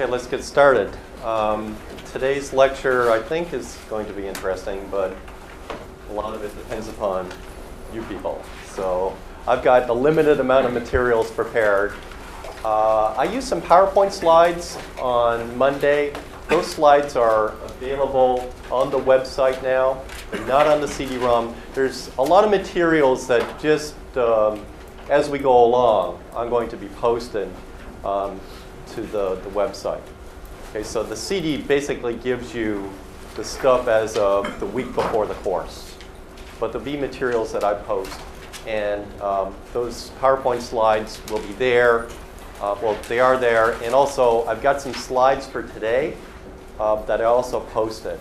Okay, let's get started. Um, today's lecture, I think, is going to be interesting, but a lot of it depends upon you people. So I've got a limited amount of materials prepared. Uh, I used some PowerPoint slides on Monday. Those slides are available on the website now. They're not on the CD-ROM. There's a lot of materials that just, um, as we go along, I'm going to be posting um, to the, the website. Okay, so the CD basically gives you the stuff as of the week before the course. But there'll be materials that I post, and um, those PowerPoint slides will be there. Uh, well, they are there, and also I've got some slides for today uh, that I also posted.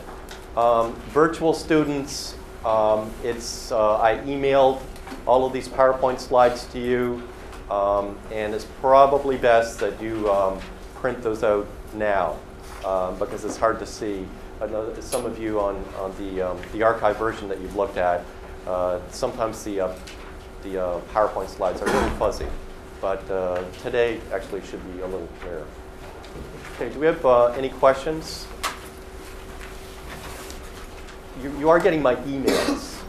Um, virtual students, um, it's uh, I emailed all of these PowerPoint slides to you. Um, and it's probably best that you um, print those out now um, because it's hard to see. I know some of you on, on the, um, the archive version that you've looked at, uh, sometimes the, uh, the uh, PowerPoint slides are really fuzzy. But uh, today actually should be a little clearer. Okay, do we have uh, any questions? You, you are getting my emails.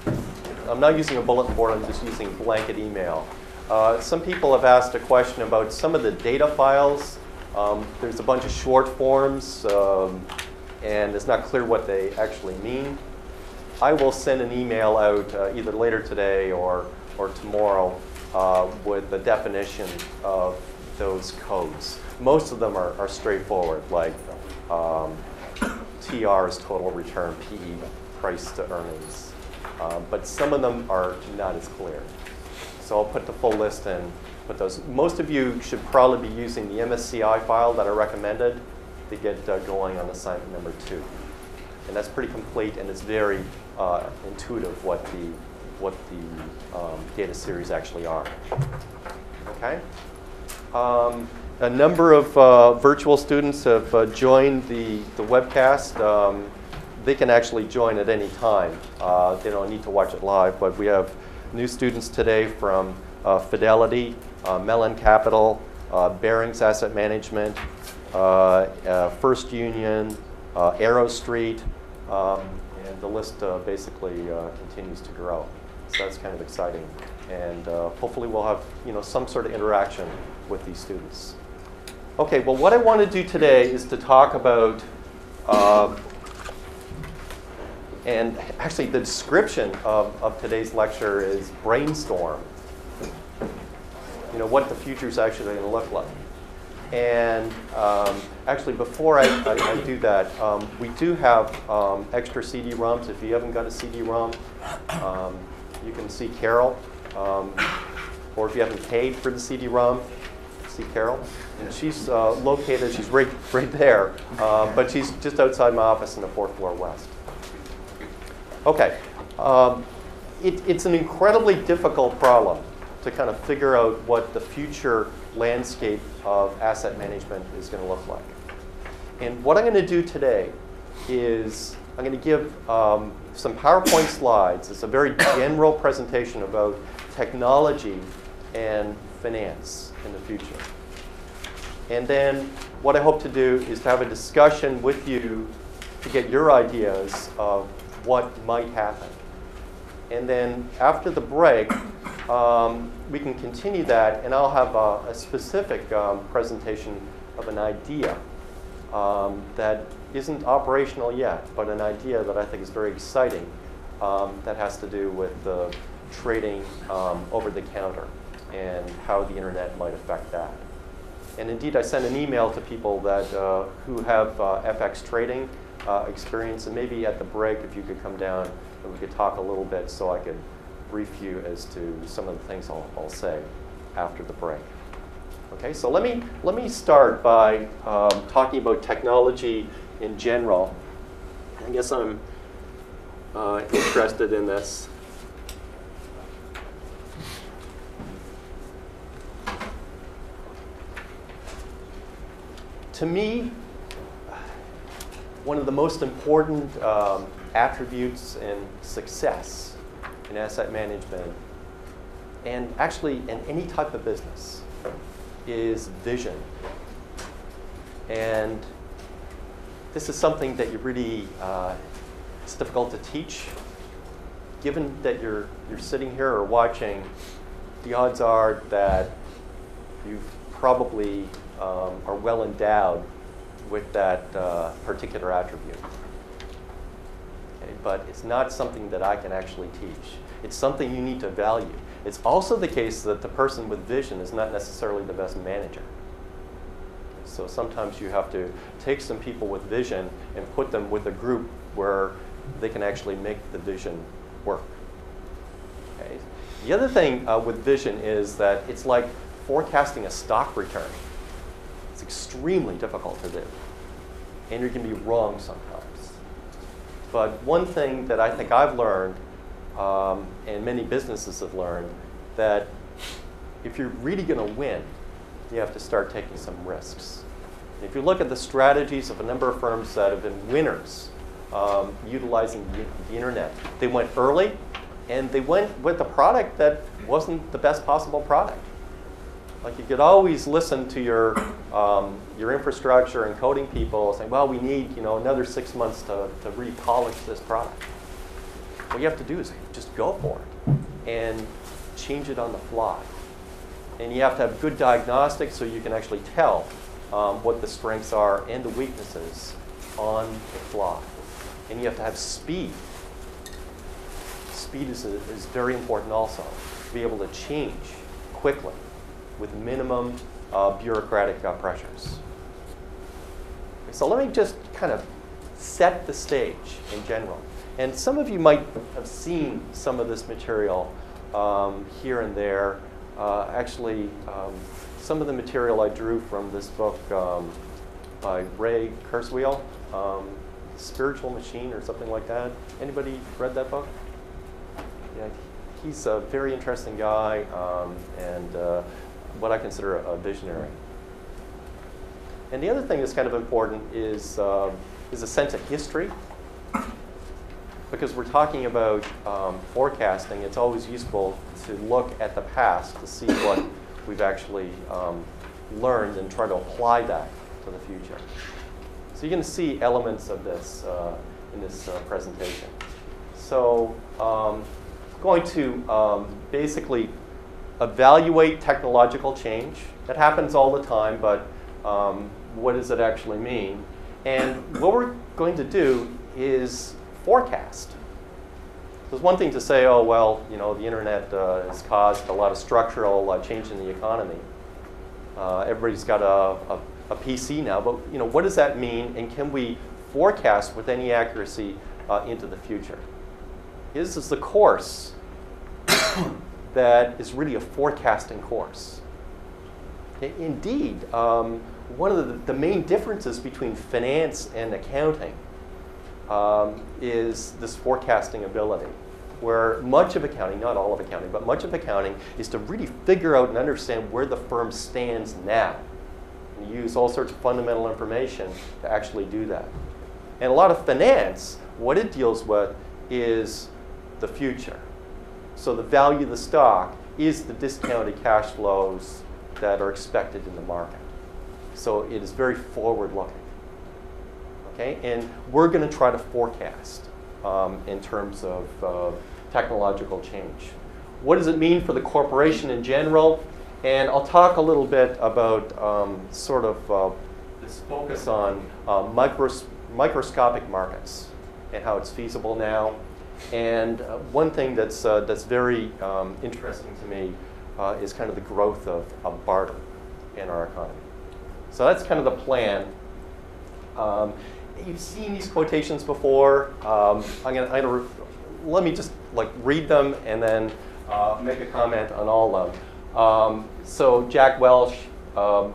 I'm not using a bulletin board, I'm just using blanket email. Uh, some people have asked a question about some of the data files. Um, there's a bunch of short forms, um, and it's not clear what they actually mean. I will send an email out uh, either later today or, or tomorrow uh, with the definition of those codes. Most of them are, are straightforward, like um, TR is total return, PE, price to earnings. Um, but some of them are not as clear. So I'll put the full list in. But those, most of you should probably be using the MSCI file that I recommended to get uh, going on assignment number two. And that's pretty complete and it's very uh, intuitive what the, what the um, data series actually are. Okay? Um, a number of uh, virtual students have uh, joined the, the webcast. Um, they can actually join at any time. Uh, they don't need to watch it live, but we have new students today from uh, Fidelity, uh, Mellon Capital, uh, Barings Asset Management, uh, uh, First Union, Arrowstreet, um, and the list basically continues to grow. So that's kind of exciting. And hopefully we'll have you know, some sort of interaction with these students. Okay, well what I want to do today is to talk about and actually, the description of, of today's lecture is brainstorm. You know, what the future is actually going to look like. And um, actually, before I, I, I do that, um, we do have um, extra CD-ROMs. If you haven't got a CD-ROM, um, you can see Carol. Um, or if you haven't paid for the CD-ROM, see Carol. And she's uh, located, she's right, right there, uh, but she's just outside my office in the fourth floor west. Okay. Um, it, it's an incredibly difficult problem to kind of figure out what the future landscape of asset management is going to look like. And what I'm going to do today is I'm going to give um, some PowerPoint slides. It's a very general presentation about technology and finance in the future. And then what I hope to do is to have a discussion with you to get your ideas of what might happen. And then after the break, um, we can continue that, and I'll have a, a specific um, presentation of an idea um, that isn't operational yet, but an idea that I think is very exciting um, that has to do with the trading um, over the counter and how the internet might affect that. And indeed, I sent an email to people that uh, who have uh, FX trading uh, experience. And maybe at the break, if you could come down and we could talk a little bit so I could brief you as to some of the things I'll, I'll say after the break. Okay, so let me, let me start by um, talking about technology in general. I guess I'm uh, interested in this. To me, one of the most important um, attributes in success in asset management, and actually in any type of business, is vision. And this is something that you really, uh, it's difficult to teach. Given that you're, you're sitting here or watching, the odds are that you probably um, are well endowed with that uh, particular attribute. Okay, but it's not something that I can actually teach. It's something you need to value. It's also the case that the person with vision is not necessarily the best manager. So sometimes you have to take some people with vision and put them with a group where they can actually make the vision work. Okay. The other thing uh, with vision is that it's like forecasting a stock return. It's extremely difficult to do. And you can be wrong sometimes. But one thing that I think I've learned, um, and many businesses have learned, that if you're really going to win, you have to start taking some risks. If you look at the strategies of a number of firms that have been winners um, utilizing the, the, internet, they went early and they went with a product that wasn't the best possible product. Like you could always listen to your, um, your infrastructure and coding people saying, well, we need you know, another six months to, to repolish this product. What you have to do is just go for it and change it on the fly. And you have to have good diagnostics so you can actually tell um, what the strengths are and the weaknesses on the fly. And you have to have speed. Speed is, is very important also, to be able to change quickly with minimum uh, bureaucratic uh, pressures. So let me just kind of set the stage in general. And some of you might have seen some of this material um, here and there. Uh, actually, um, some of the material I drew from this book um, by Ray Kurzweil, um, Spiritual Machine or something like that. Anybody read that book? Yeah, he's a very interesting guy um, and uh, what I consider a, visionary. And the other thing that's kind of important is, uh, is a sense of history. Because we're talking about um, forecasting, it's always useful to look at the past to see what we've actually um, learned and try to apply that to the future. So you're going to see elements of this uh, in this uh, presentation. So um, going to um, basically evaluate technological change. That happens all the time, but um, what does it actually mean? And what we're going to do is forecast. There's one thing to say, oh, well, you know, the internet uh, has caused a lot of structural uh, change in the economy. Uh, everybody's got a, a, a, PC now, but you know, what does that mean, and can we forecast with any accuracy uh, into the future? This is the course that is really a forecasting course. Indeed, um, one of the, the main differences between finance and accounting um, is this forecasting ability, where much of accounting, not all of accounting, but much of accounting is to really figure out and understand where the firm stands now. And use all sorts of fundamental information to actually do that. And a lot of finance, what it deals with is the future. So the value of the stock is the discounted cash flows that are expected in the market. So it is very forward looking. Okay? And we're going to try to forecast um, in terms of uh, technological change. What does it mean for the corporation in general? And I'll talk a little bit about um, sort of uh, this focus on uh, micros microscopic markets and how it's feasible now. And uh, one thing that's, uh, that's very um, interesting to me uh, is kind of the growth of, of barter in our economy. So that's kind of the plan. Um, you've seen these quotations before. Um, I'm gonna, I'm gonna let me just like read them and then uh, make a comment on all of them. Um, so Jack Welch um,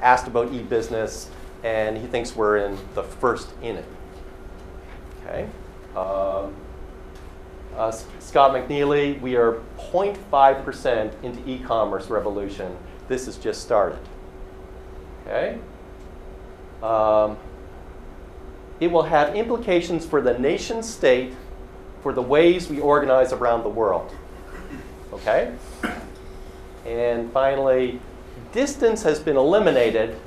asked about e-business, and he thinks we're in the first inning. Okay. Um, uh, Scott McNealy, we are 0.5% into e-commerce revolution. This has just started. Okay. Um, it will have implications for the nation state, for the ways we organize around the world. Okay? And finally, distance has been eliminated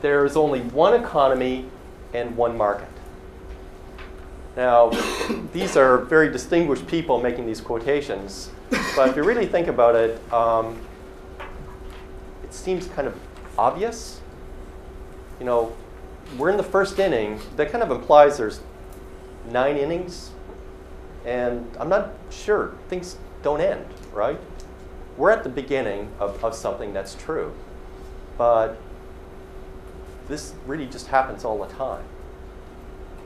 there is only one economy and one market. Now, these are very distinguished people making these quotations, but if you really think about it, um, it seems kind of obvious. You know, we're in the first inning. That kind of implies there's nine innings, and I'm not sure. Things don't end, right? We're at the beginning of, of something that's true, but this really just happens all the time.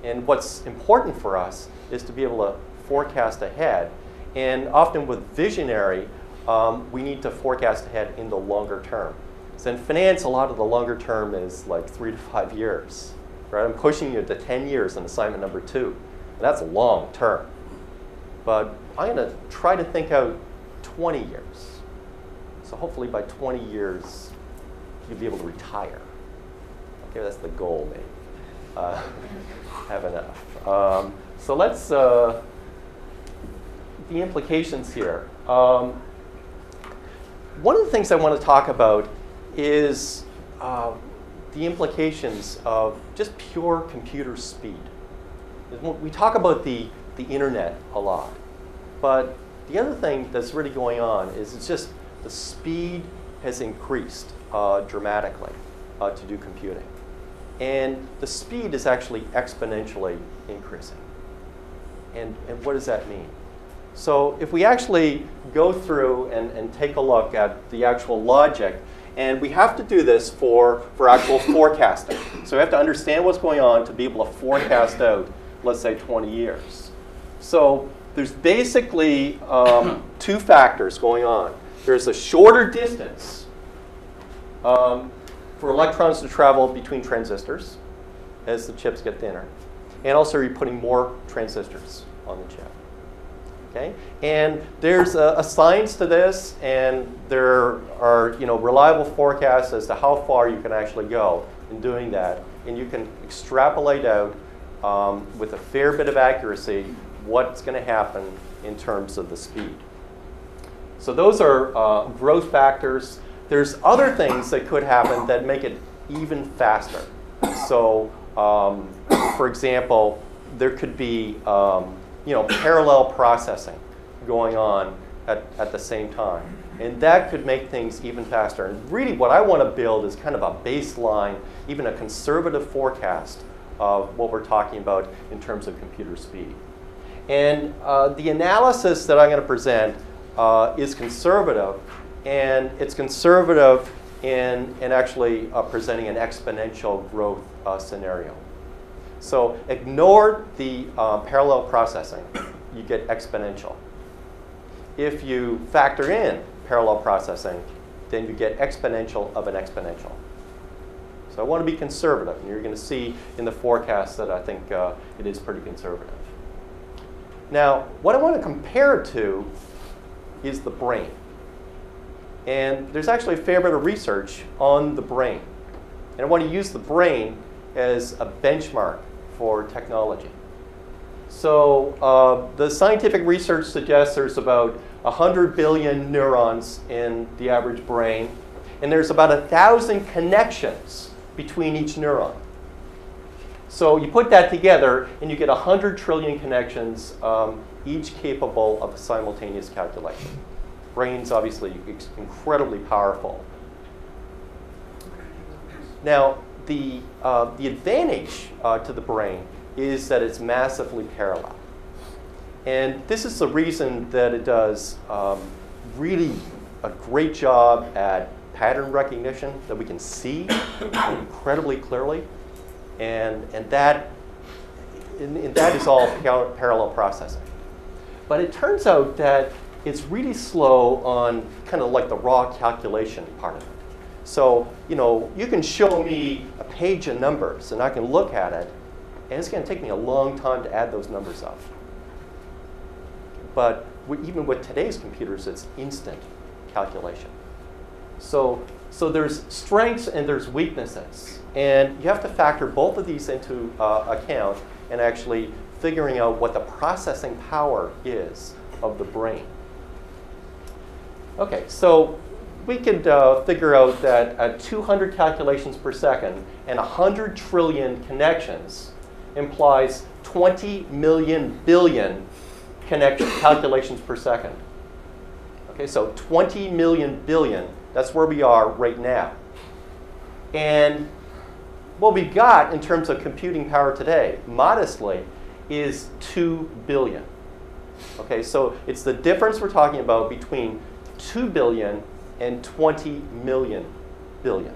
And what's important for us is to be able to forecast ahead. And often with visionary, um, we need to forecast ahead in the longer term. So in finance, a lot of the longer term is like three to five years. Right? I'm pushing you to 10 years in assignment number two. And that's long term. But I'm going to try to think out 20 years. So hopefully by 20 years, you'll be able to retire. Okay, that's the goal, maybe. Uh, have enough. Um, so let's, uh, the implications here. Um, one of the things I want to talk about is uh, the implications of just pure computer speed. We talk about the, the internet a lot, but the other thing that's really going on is it's just the speed has increased uh, dramatically uh, to do computing. And the speed is actually exponentially increasing. And, and what does that mean? So if we actually go through and, and take a look at the actual logic, and we have to do this for, for actual forecasting. So we have to understand what's going on to be able to forecast out, let's say, 20 years. So there's basically um, two factors going on. There's a shorter distance um, for electrons to travel between transistors as the chips get thinner. And also you're putting more transistors on the chip. Okay? And there's a, a, science to this, and there are you know, reliable forecasts as to how far you can actually go in doing that. And you can extrapolate out um, with a fair bit of accuracy what's going to happen in terms of the speed. So those are uh, growth factors. There's other things that could happen that make it even faster. So, um, for example, there could be um, you know, parallel processing going on at, at the same time. And that could make things even faster. And really what I want to build is kind of a baseline, even a conservative forecast of what we're talking about in terms of computer speed. And uh, the analysis that I'm going to present uh, is conservative, and it's conservative in, in actually uh, presenting an exponential growth uh, scenario. So ignore the uh, parallel processing, you get exponential. If you factor in parallel processing, then you get exponential of an exponential. So I want to be conservative, and you're going to see in the forecast that I think uh, it is pretty conservative. Now, what I want to compare to is the brain. And there's actually a fair bit of research on the brain. And I want to use the brain as a benchmark for technology. So uh, the scientific research suggests there's about 100 billion neurons in the average brain, and there's about 1,000 connections between each neuron. So you put that together, and you get 100 trillion connections, um, each capable of simultaneous calculation brain's obviously incredibly powerful. Now, the, uh, the advantage uh, to the brain is that it's massively parallel. And this is the reason that it does um, really a great job at pattern recognition that we can see incredibly clearly. And, and that, and, and that is all parallel processing. But it turns out that it's really slow on kind of like the raw calculation part of it. So, you know, you can show me a page of numbers and I can look at it, and it's going to take me a long time to add those numbers up. But even with today's computers, it's instant calculation. So, so there's strengths and there's weaknesses. And you have to factor both of these into uh, account and actually figuring out what the processing power is of the brain. Okay, so we could uh, figure out that at 200 calculations per second and 100 trillion connections implies 20 million billion connection calculations per second. Okay, so 20 million billion, that's where we are right now. And what we've got in terms of computing power today, modestly, is 2 billion. Okay, so it's the difference we're talking about between 2 billion and 20 million billion.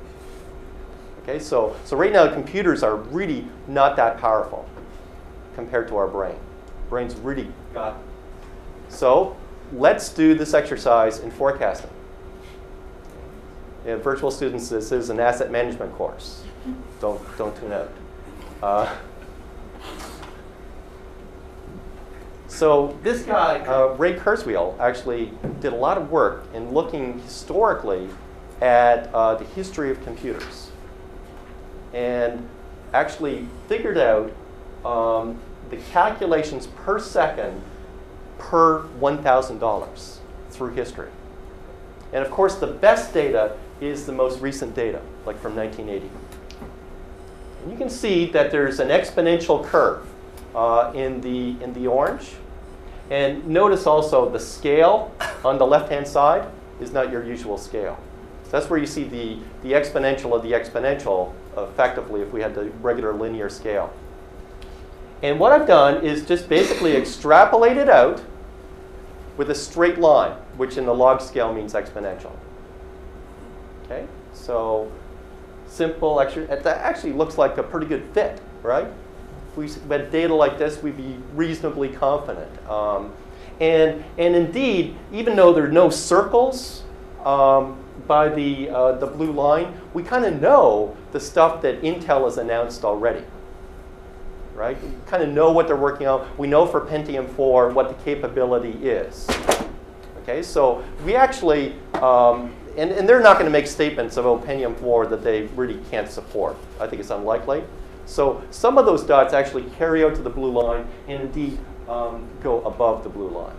Okay, so, so right now computers are really not that powerful compared to our brain. Brain's really got. So let's do this exercise in forecasting. Yeah, virtual students, this is an asset management course. Don't, don't tune out. Uh, So this guy, uh, Ray Kurzweil, actually did a lot of work in looking historically at uh, the history of computers and actually figured out um, the calculations per second per $1,000 through history. And of course, the best data is the most recent data, like from 1980. And you can see that there's an exponential curve uh, in, the, in the orange. And notice also the scale on the left-hand side is not your usual scale. So that's where you see the, the exponential of the exponential effectively if we had the regular linear scale. And what I've done is just basically extrapolate it out with a straight line, which in the log scale means exponential. Okay, so simple, actually, that actually looks like a pretty good fit, right? We had data like this, we'd be reasonably confident. Um, and, and indeed, even though there are no circles um, by the, uh, the blue line, we kind of know the stuff that Intel has announced already. Right? We kind of know what they're working on. We know for Pentium 4 what the capability is. Okay, so we actually, um, and, and they're not going to make statements of Pentium 4 that they really can't support. I think it's unlikely. So some of those dots actually carry out to the blue line and indeed um, go above the blue line.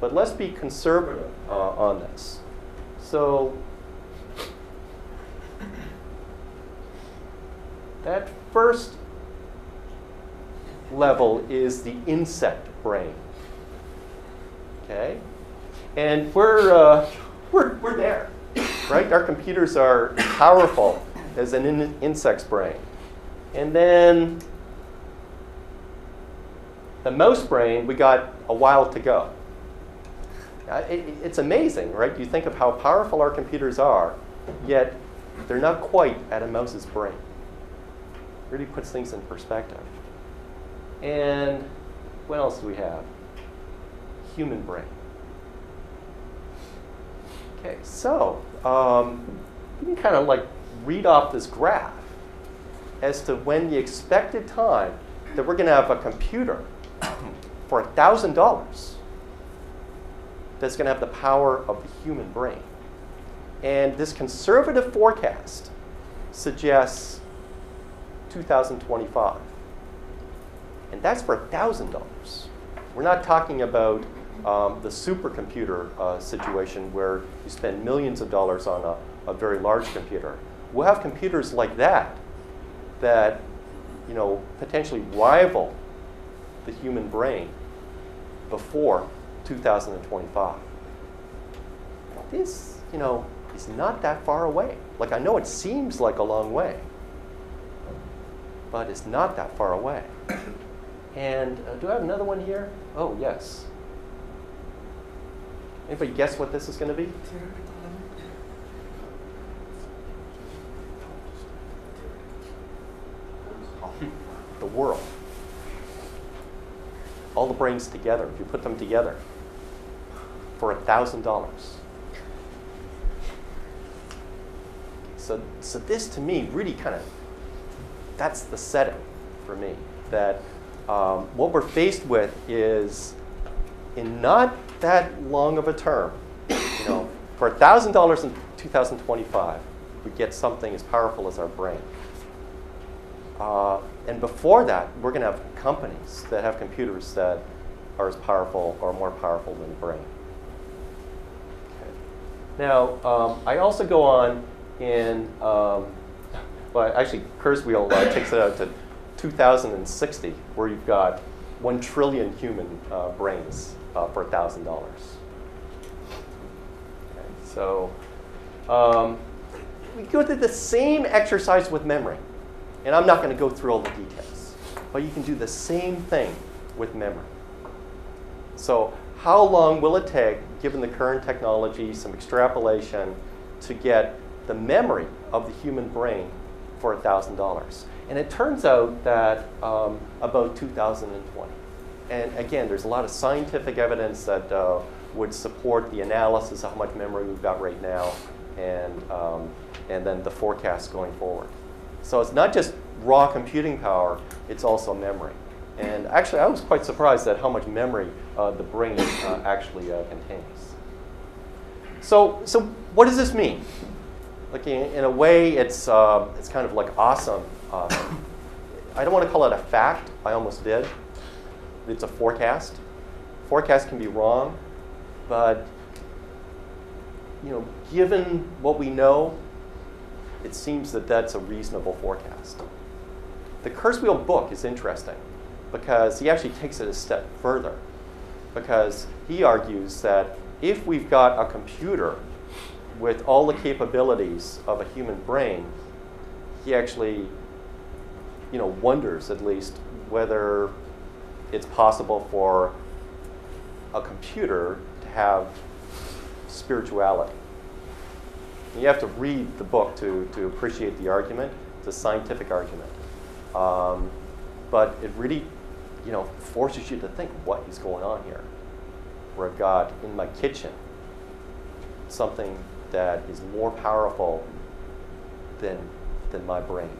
But let's be conservative uh, on this. So that first level is the insect brain. Okay? And we're, uh, we're, we're there, right? Our computers are powerful as an in insect's brain. And then the mouse brain, we got a while to go. It, it's amazing, right? You think of how powerful our computers are, yet they're not quite at a mouse's brain. It Really puts things in perspective. And what else do we have? Human brain. Okay, so um, you can kind of like read off this graph as to when the expected time that we're going to have a computer for $1,000 that's going to have the power of the human brain. And this conservative forecast suggests 2025. And that's for $1,000. We're not talking about um, the supercomputer uh, situation where you spend millions of dollars on a, a very large computer. We'll have computers like that that you know, potentially rival the human brain before 2025. This, you know, is not that far away. Like I know it seems like a long way, but it's not that far away. And uh, do I have another one here? Oh, yes. Anybody guess what this is going to be? the world. All the brains together, if you put them together, for $1,000. So, so this to me really kind of, that's the setting for me. That um, what we're faced with is in not that long of a term, you know, for $1,000 in 2025, we get something as powerful as our brain. Uh, and before that, we're going to have companies that have computers that are as powerful or more powerful than the brain. Okay. Now, um, I also go on in, um, well, actually, Kurzweil uh, takes it out to 2060, where you've got 1 trillion human uh, brains uh, for $1,000. Okay, so um, we go through the same exercise with memory. And I'm not going to go through all the details, but you can do the same thing with memory. So how long will it take, given the current technology, some extrapolation, to get the memory of the human brain for $1,000? And it turns out that um, about 2020. And again, there's a lot of scientific evidence that uh, would support the analysis of how much memory we've got right now and, um, and then the forecast going forward. So it's not just raw computing power, it's also memory. And actually, I was quite surprised at how much memory uh, the brain uh, actually uh, contains. So, so what does this mean? Like in, in a way, it's, uh, it's kind of like awesome. Uh, I don't want to call it a fact. I almost did. It's a forecast. Forecast can be wrong, but you know, given what we know, it seems that that's a reasonable forecast. The Kurzweil book is interesting because he actually takes it a step further. Because he argues that if we've got a computer with all the capabilities of a human brain, he actually you know, wonders at least whether it's possible for a computer to have spirituality. You have to read the book to, to appreciate the argument. It's a scientific argument. Um, but it really, you know, forces you to think what is going on here. Where I've got in my kitchen something that is more powerful than, than my brain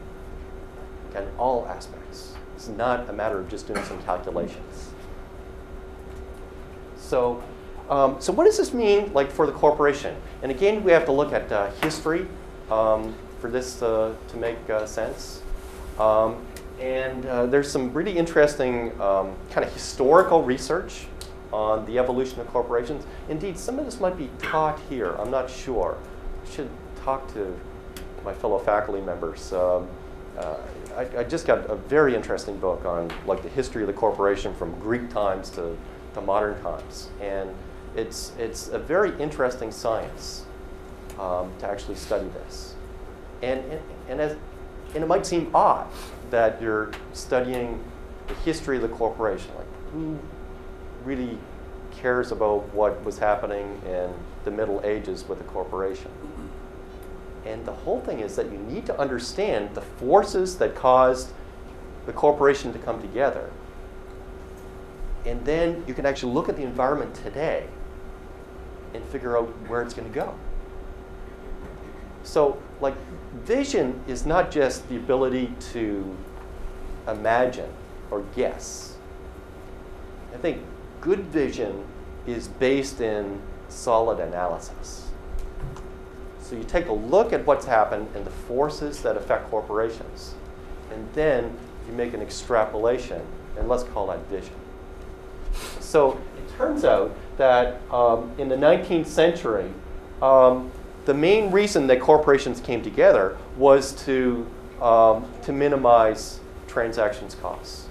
in all aspects. It's not a matter of just doing some calculations. So um, so what does this mean like for the corporation? And again, we have to look at uh, history um, for this uh, to make uh, sense. Um, and uh, there's some really interesting um, kind of historical research on the evolution of corporations. Indeed, some of this might be taught here. I'm not sure. I should talk to my fellow faculty members. Um, uh, I, I, just got a very interesting book on like the history of the corporation from Greek times to, to modern times. And it's, it's a very interesting science um, to actually study this. And, and, and, as, and it might seem odd that you're studying the history of the corporation. Like, who really cares about what was happening in the Middle Ages with the corporation? And the whole thing is that you need to understand the forces that caused the corporation to come together. And then you can actually look at the environment today and figure out where it's going to go. So, like, vision is not just the ability to imagine or guess. I think good vision is based in solid analysis. So you take a look at what's happened and the forces that affect corporations, and then you make an extrapolation, and let's call that vision. So it turns out that um, in the 19th century, um, the main reason that corporations came together was to, um, to minimize transactions costs.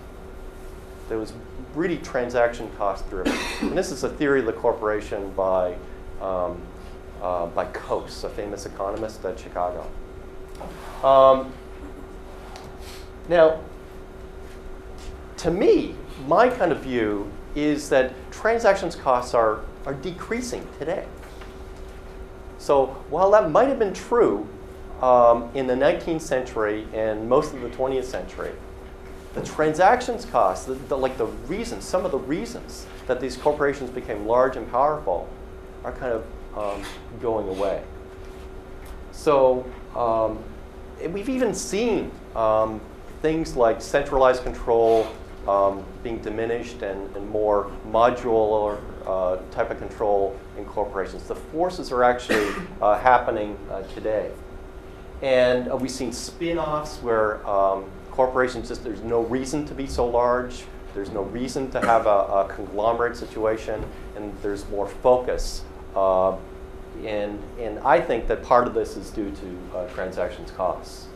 There was really transaction cost driven. and this is a theory of the corporation by, um, uh, by Coase, a famous economist at Chicago. Um, now, to me, my kind of view is that transactions costs are, are decreasing today. So while that might have been true um, in the 19th century and most of the 20th century, the transactions costs, the, the, like the reasons, some of the reasons that these corporations became large and powerful are kind of um, going away. So um, we've even seen um, things like centralized control um, being diminished and, and more modular uh, type of control in corporations. The forces are actually uh, happening uh, today. And uh, we've seen spin-offs where um, corporations just, there's no reason to be so large. There's no reason to have a, a conglomerate situation, and there's more focus uh, and, and I think that part of this is due to uh, transactions costs.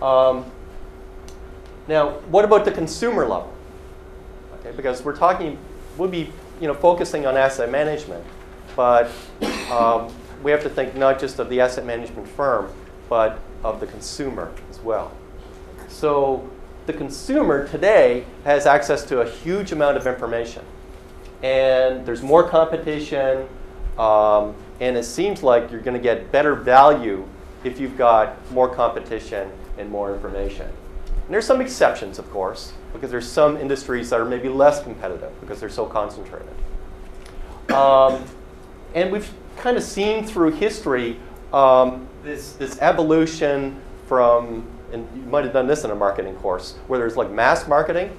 Um, now, what about the consumer level? Okay, because we're talking, we'll be you know, focusing on asset management, but um, we have to think not just of the asset management firm, but of the consumer as well. So the consumer today has access to a huge amount of information. And there's more competition, um, and it seems like you're going to get better value if you've got more competition and more information. And there's some exceptions, of course, because there's some industries that are maybe less competitive because they're so concentrated. Um, and we've kind of seen through history um, this, this evolution from, and you might have done this in a marketing course, where there's like mass marketing,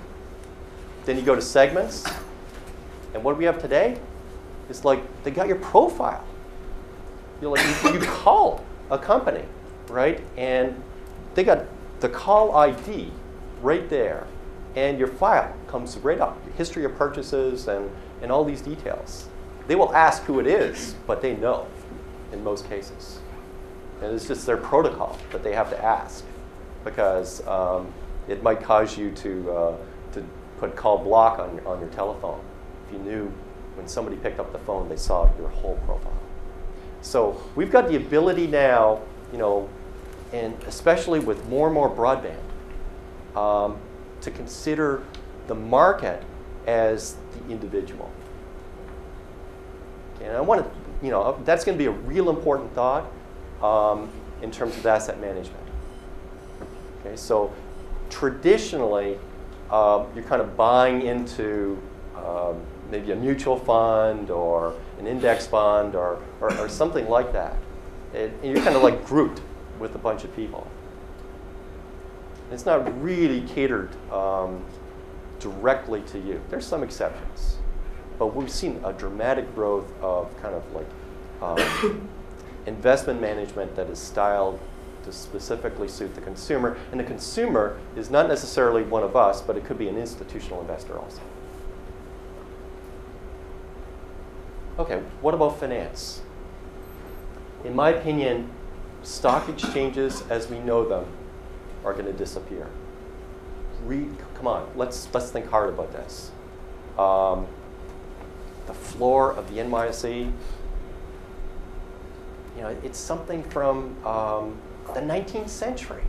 then you go to segments, and what do we have today? It's like they got your profile. You're like, you, you call a company, right? And they got the call ID right there, and your file comes right up, your history of purchases and, and all these details. They will ask who it is, but they know in most cases. And it's just their protocol that they have to ask because um, it might cause you to, uh, to put call block on on your telephone if you knew when somebody picked up the phone, they saw your whole profile. So we've got the ability now, you know, and especially with more and more broadband, um, to consider the market as the individual. And I want to, you know, that's going to be a real important thought um, in terms of asset management. Okay, so traditionally, um, you're kind of buying into um, maybe a mutual fund or an index fund or, or, or something like that. And, and you're kind of like grouped with a bunch of people. It's not really catered um, directly to you. There's some exceptions. But we've seen a dramatic growth of kind of like um, investment management that is styled to specifically suit the consumer. And the consumer is not necessarily one of us, but it could be an institutional investor also. Okay, what about finance? In my opinion, stock exchanges as we know them are going to disappear. Read, come on, let's, let's think hard about this. Um, the floor of the NYSE, you know, it's something from um, the 19th century.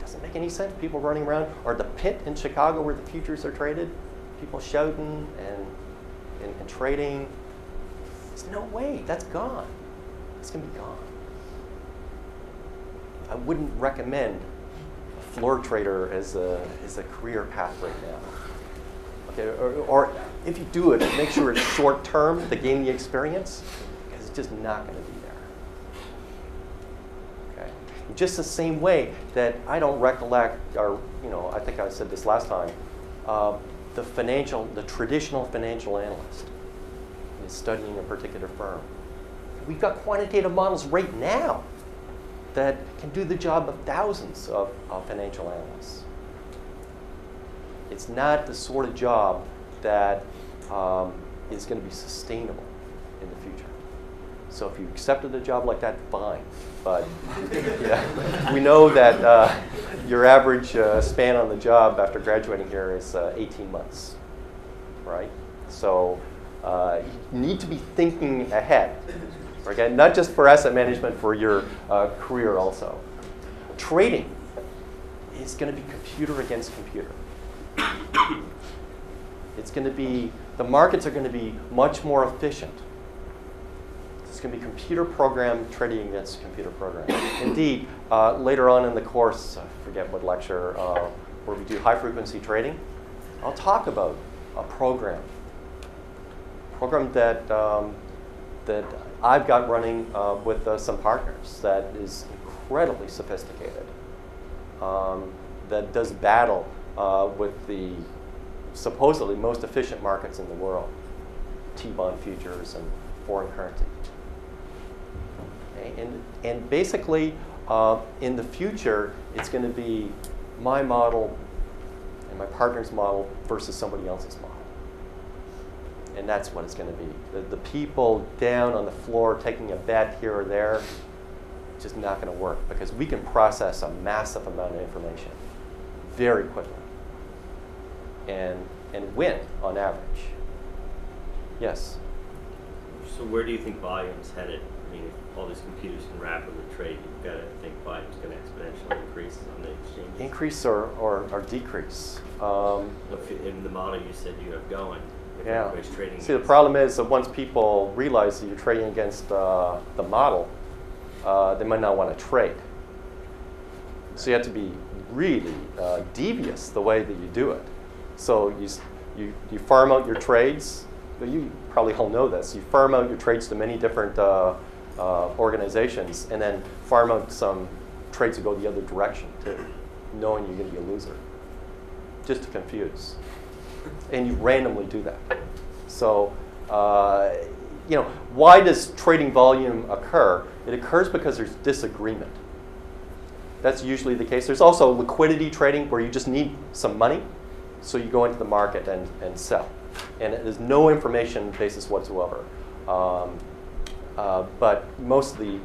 Doesn't make any sense. People running around, or the pit in Chicago where the futures are traded, people shouting and, and, and trading. There's no way. That's gone. It's going to be gone. I wouldn't recommend a floor trader as a, as a career path right now. Okay, or, or if you do it, make sure it's short term to gain the experience, because it's just not going to be there. Okay, just the same way that I don't recollect, or you know, I think I said this last time, uh, the financial, the traditional financial analyst is studying a particular firm. We've got quantitative models right now that can do the job of thousands of, of financial analysts. It's not the sort of job that um, is going to be sustainable in the future. So if you accepted a job like that, fine. But yeah, we know that uh, your average uh, span on the job after graduating here is uh, 18 months, right? So uh, you need to be thinking ahead, okay? Not just for asset management, for your uh, career also. Trading is going to be computer against computer. It's going to be, the markets are going to be much more efficient. It's going to be computer program trading against computer program. Indeed, uh, later on in the course, I forget what lecture, uh, where we do high frequency trading, I'll talk about a program. Program that, um, that I've got running uh, with uh, some partners that is incredibly sophisticated, um, that does battle uh, with the supposedly most efficient markets in the world, T-bond futures and foreign currency. And, and basically, uh, in the future, it's going to be my model and my partner's model versus somebody else's model. And that's what it's going to be. The, the people down on the floor taking a bet here or there, just not going to work because we can process a massive amount of information very quickly and, and win on average. Yes? So where do you think volume's headed? I mean, if all these computers can rapidly trade, you've got to think volume's going to exponentially increase on the exchange. Increase or, or, or decrease. Um, If in the model you said you have going, if Yeah. everybody's trading. See, the problem is that once people realize that you're trading against uh, the model, uh, they might not want to trade. So you have to be really uh, devious the way that you do it. So you, you, you farm out your trades. You probably all know this. You farm out your trades to many different uh, uh, organizations and then farm out some trades that go the other direction too, knowing you're going to be a loser, just to confuse and you randomly do that. So, uh, you know, why does trading volume occur? It occurs because there's disagreement. That's usually the case. There's also liquidity trading where you just need some money, so you go into the market and, and sell. And there's no information basis whatsoever. Um, uh, but most of the,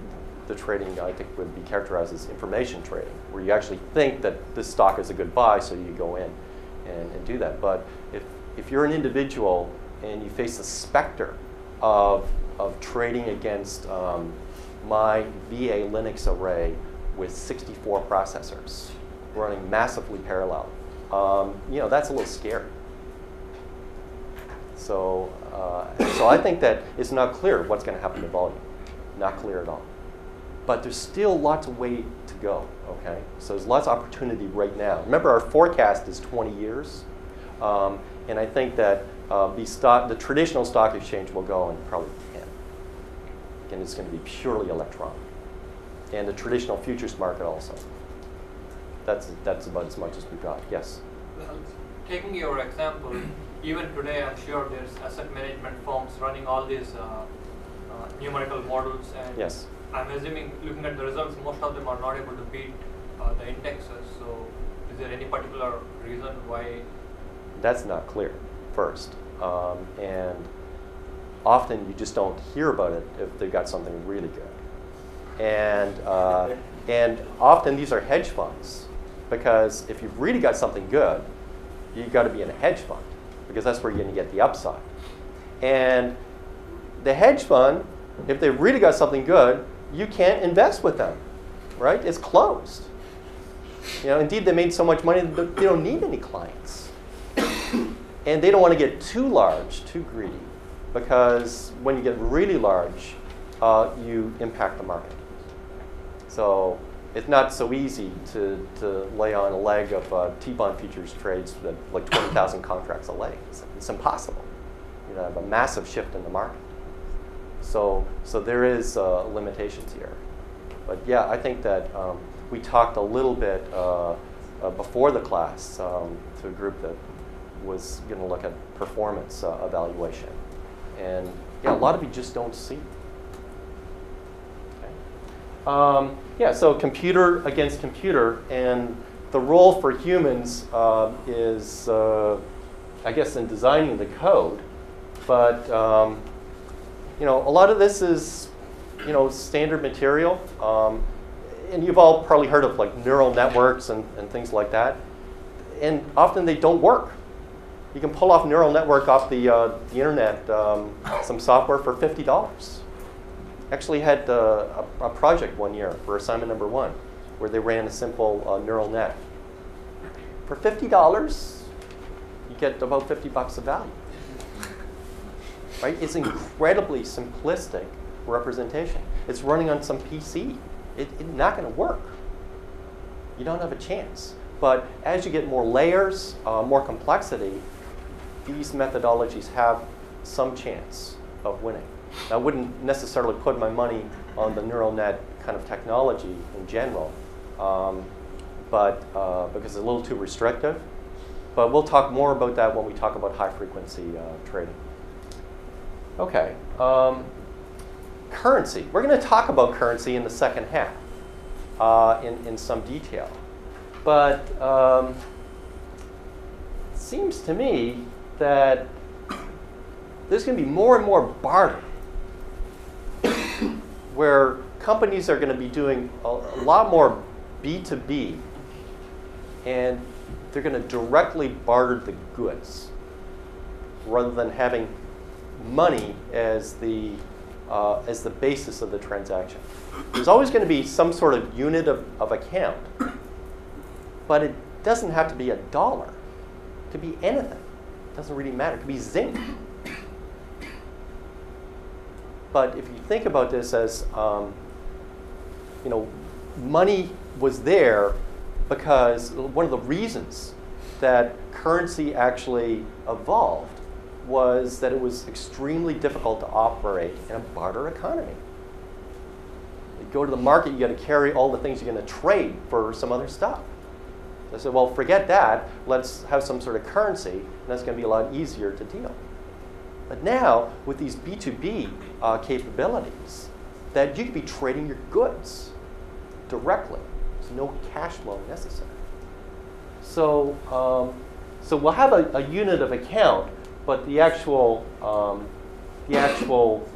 the trading, I think, would be characterized as information trading, where you actually think that this stock is a good buy, so you go in and, and do that. But if, if you're an individual and you face the specter of, of trading against um, my VA Linux array with 64 processors running massively parallel, um, you know, that's a little scary. So, uh, so I think that it's not clear what's going to happen to volume. Not clear at all. But there's still lots of way to go, okay? So there's lots of opportunity right now. Remember, our forecast is 20 years. Um, and I think that uh, the, stock, the traditional stock exchange will go in probably 10. And it's going to be purely electronic. And the traditional futures market also. That's, that's about as much as we've got. Yes? Well, taking your example, even today, I'm sure there's asset management firms running all these uh, uh, numerical models, and Yes. I'm assuming, looking at the results, most of them are not able to beat uh, the indexes. So, is there any particular reason why? That's not clear, first. Um, and often you just don't hear about it if they've got something really good. And, uh, and often these are hedge funds, because if you've really got something good, you've got to be in a hedge fund, because that's where you're going to get the upside. And the hedge fund, if they've really got something good, you can't invest with them, right? It's closed. You know, indeed, they made so much money that they don't need any clients. And they don't want to get too large, too greedy, because when you get really large, uh, you impact the market. So it's not so easy to, to lay on a leg of uh, T-bond futures trades that like 20,000 contracts a leg. It's, it's impossible. You know, have a massive shift in the market. So, so there is uh, limitations here. But yeah, I think that um, we talked a little bit uh, uh, before the class um, to a group that was going to look at performance uh, evaluation. And yeah, a lot of you just don't see. Okay. Um, yeah, so computer against computer, and the role for humans uh, is, uh, I guess, in designing the code. But um, you know, a lot of this is, you know, standard material. Um, and you've all probably heard of like neural networks and, and things like that. And often they don't work. You can pull off neural network off the, uh, the internet, um, some software for $50. Actually had uh, a, a project one year for assignment number one where they ran a simple uh, neural net. For $50, you get about 50 bucks of value right? It's incredibly simplistic representation. It's running on some PC. It, it's not going to work. You don't have a chance. But as you get more layers, uh, more complexity, these methodologies have some chance of winning. I wouldn't necessarily put my money on the neural net kind of technology in general, um, but uh, because it's a little too restrictive. But we'll talk more about that when we talk about high frequency uh, trading. Okay. Um, currency. We're going to talk about currency in the second half uh, in, in some detail. But um, seems to me that there's going to be more and more barter where companies are going to be doing a, a lot more B2B and they're going to directly barter the goods rather than having money as the, uh, as the basis of the transaction. There's always going to be some sort of unit of, of account, but it doesn't have to be a dollar. It could be anything. Doesn't really matter. It could be zinc. But if you think about this as, um, you know, money was there because one of the reasons that currency actually evolved was that it was extremely difficult to operate in a barter economy. You go to the market, you got to carry all the things you're going to trade for some other stuff. I said, well, forget that. Let's have some sort of currency, and that's going to be a lot easier to deal. But now, with these B2B uh, capabilities, that you could be trading your goods directly. There's no cash flow necessary. So, um, so we'll have a, a, unit of account, but the actual, um, the actual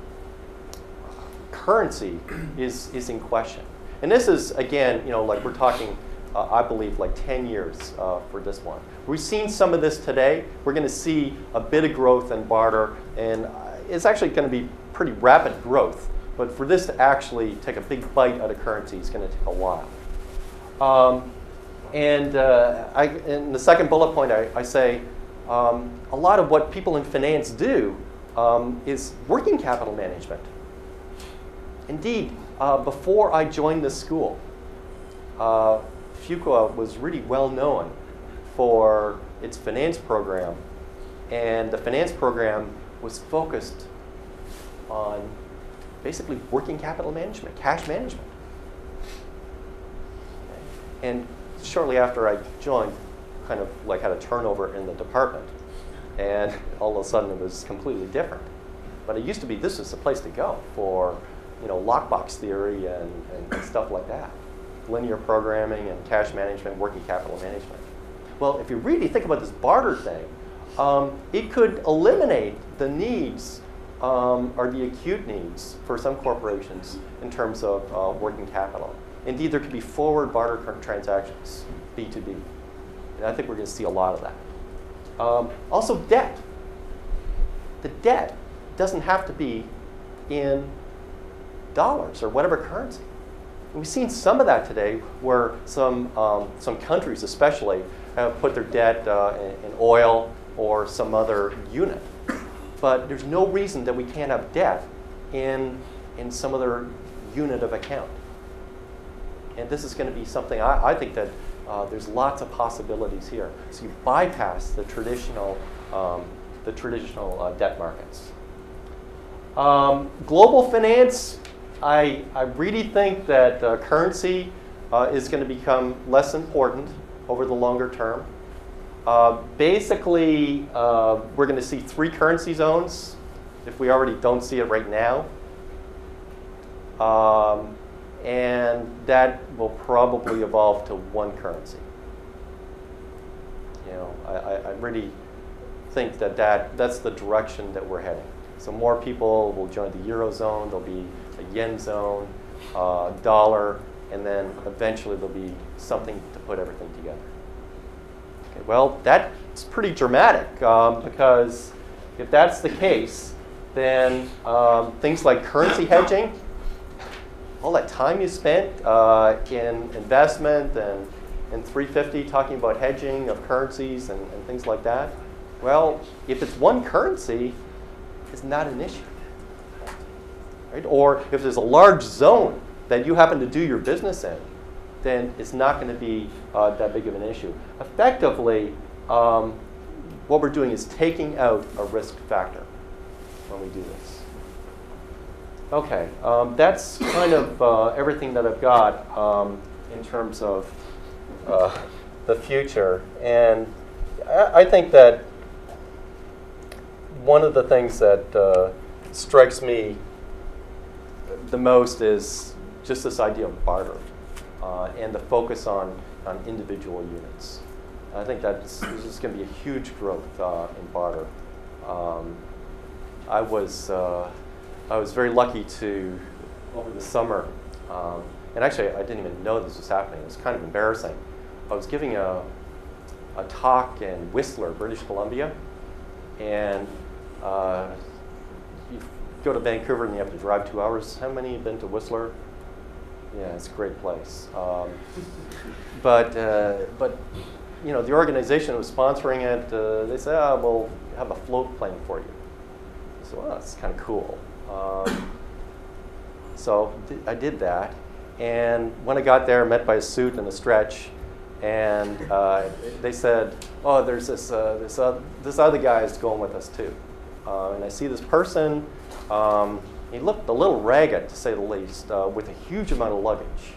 currency is, is in question. And this is, again, you know, like we're talking uh, I believe, like 10 years uh, for this one. We've seen some of this today. We're going to see a bit of growth in barter, and uh, it's actually going to be pretty rapid growth. But for this to actually take a big bite out of currency is going to take a while. Um, and uh, I, in the second bullet point, I, I say um, a lot of what people in finance do um, is working capital management. Indeed, uh, before I joined this school, uh, Fuqua was really well known for its finance program. And the finance program was focused on basically working capital management, cash management. And shortly after I joined, kind of like had a turnover in the department. And all of a sudden it was completely different. But it used to be this is the place to go for you know, lockbox theory and, and stuff like that linear programming and cash management, working capital management. Well, if you really think about this barter thing, um, it could eliminate the needs um, or the acute needs for some corporations in terms of uh, working capital. Indeed, there could be forward barter transactions, B2B. And I think we're going to see a lot of that. Um, also, debt. The debt doesn't have to be in dollars or whatever currency. We've seen some of that today where some, um, some countries especially have put their debt uh, in, oil or some other unit. But there's no reason that we can't have debt in, in some other unit of account. And this is going to be something I, I think that uh, there's lots of possibilities here. So you bypass the traditional, um, the traditional uh, debt markets. Um, global finance, I, I really think that uh, currency uh, is going to become less important over the longer term. Uh, basically, uh, we're going to see three currency zones if we already don't see it right now. Um, and that will probably evolve to one currency. You know, I, I really think that, that that's the direction that we're heading. So more people will join the Eurozone. There'll be yen zone, uh, dollar, and then eventually there'll be something to put everything together. Okay, well, that's pretty dramatic um, because if that's the case, then um, things like currency hedging, all that time you spent uh, in investment and in 350 talking about hedging of currencies and, and things like that, well, if it's one currency, it's not an issue. Right? Or if there's a large zone that you happen to do your business in, then it's not going to be uh, that big of an issue. Effectively, um, what we're doing is taking out a risk factor when we do this. Okay, um, that's kind of uh, everything that I've got um, in terms of uh, the future. And I, I, think that one of the things that uh, strikes me the most is just this idea of barter uh, and the focus on, on individual units. I think that's this is going to be a huge growth uh, in barter. Um, I was uh, I was very lucky to over the summer, um, and actually I didn't even know this was happening. It was kind of embarrassing. I was giving a a talk in Whistler, British Columbia, and uh, go to Vancouver and you have to drive two hours. How many have been to Whistler? Yeah, it's a great place. Um, but uh, but you know the organization that was sponsoring it, uh, they said, oh, we'll have a float plane for you. So, well, that's kind of cool. Um, so th- I did that, and when I got there, met by a suit and a stretch, and uh, they said, oh, there's this uh, this this other guy is going with us too, uh, and I see this person. Um, he looked a little ragged, to say the least, uh, with a huge amount of luggage.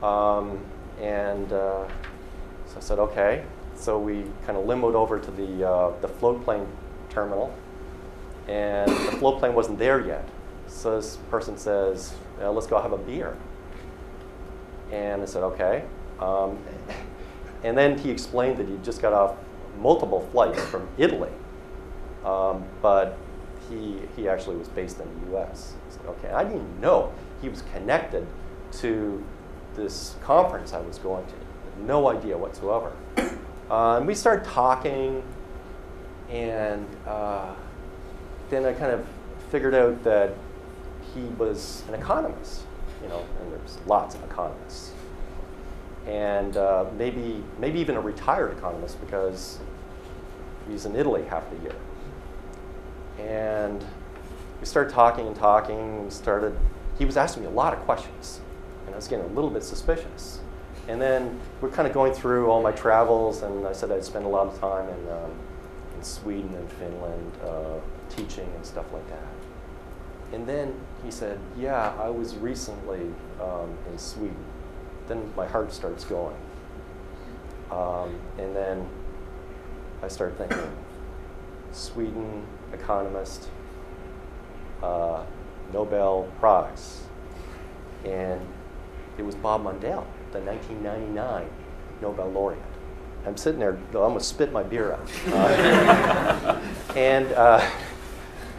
Um, and uh, so I said, okay. So we kind of limoed over to the, uh, the float plane terminal, and the float plane wasn't there yet. So this person says, "Uh, let's go have a beer. And I said, okay. Um, and then he explained that he just got off multiple flights from Italy, um, but he, he actually was based in the US. Okay, I didn't know he was connected to this conference I was going to. No idea whatsoever. Uh, and we started talking, and uh, then I kind of figured out that he was an economist, you know, and there's lots of economists. And uh, maybe, maybe even a retired economist because he's in Italy half the year. And we started talking and talking. We started, he was asking me a lot of questions, and I was getting a little bit suspicious. And then we're kind of going through all my travels, and I said I'd spend a lot of time in, um, in Sweden and Finland uh, teaching and stuff like that. And then he said, Yeah, I was recently um, in Sweden. Then my heart starts going. Um, and then I start thinking, Sweden economist, uh, Nobel Prize. And it was Bob Mundell, the 1999 Nobel laureate. I'm sitting there, I almost spit my beer out. Uh, and uh,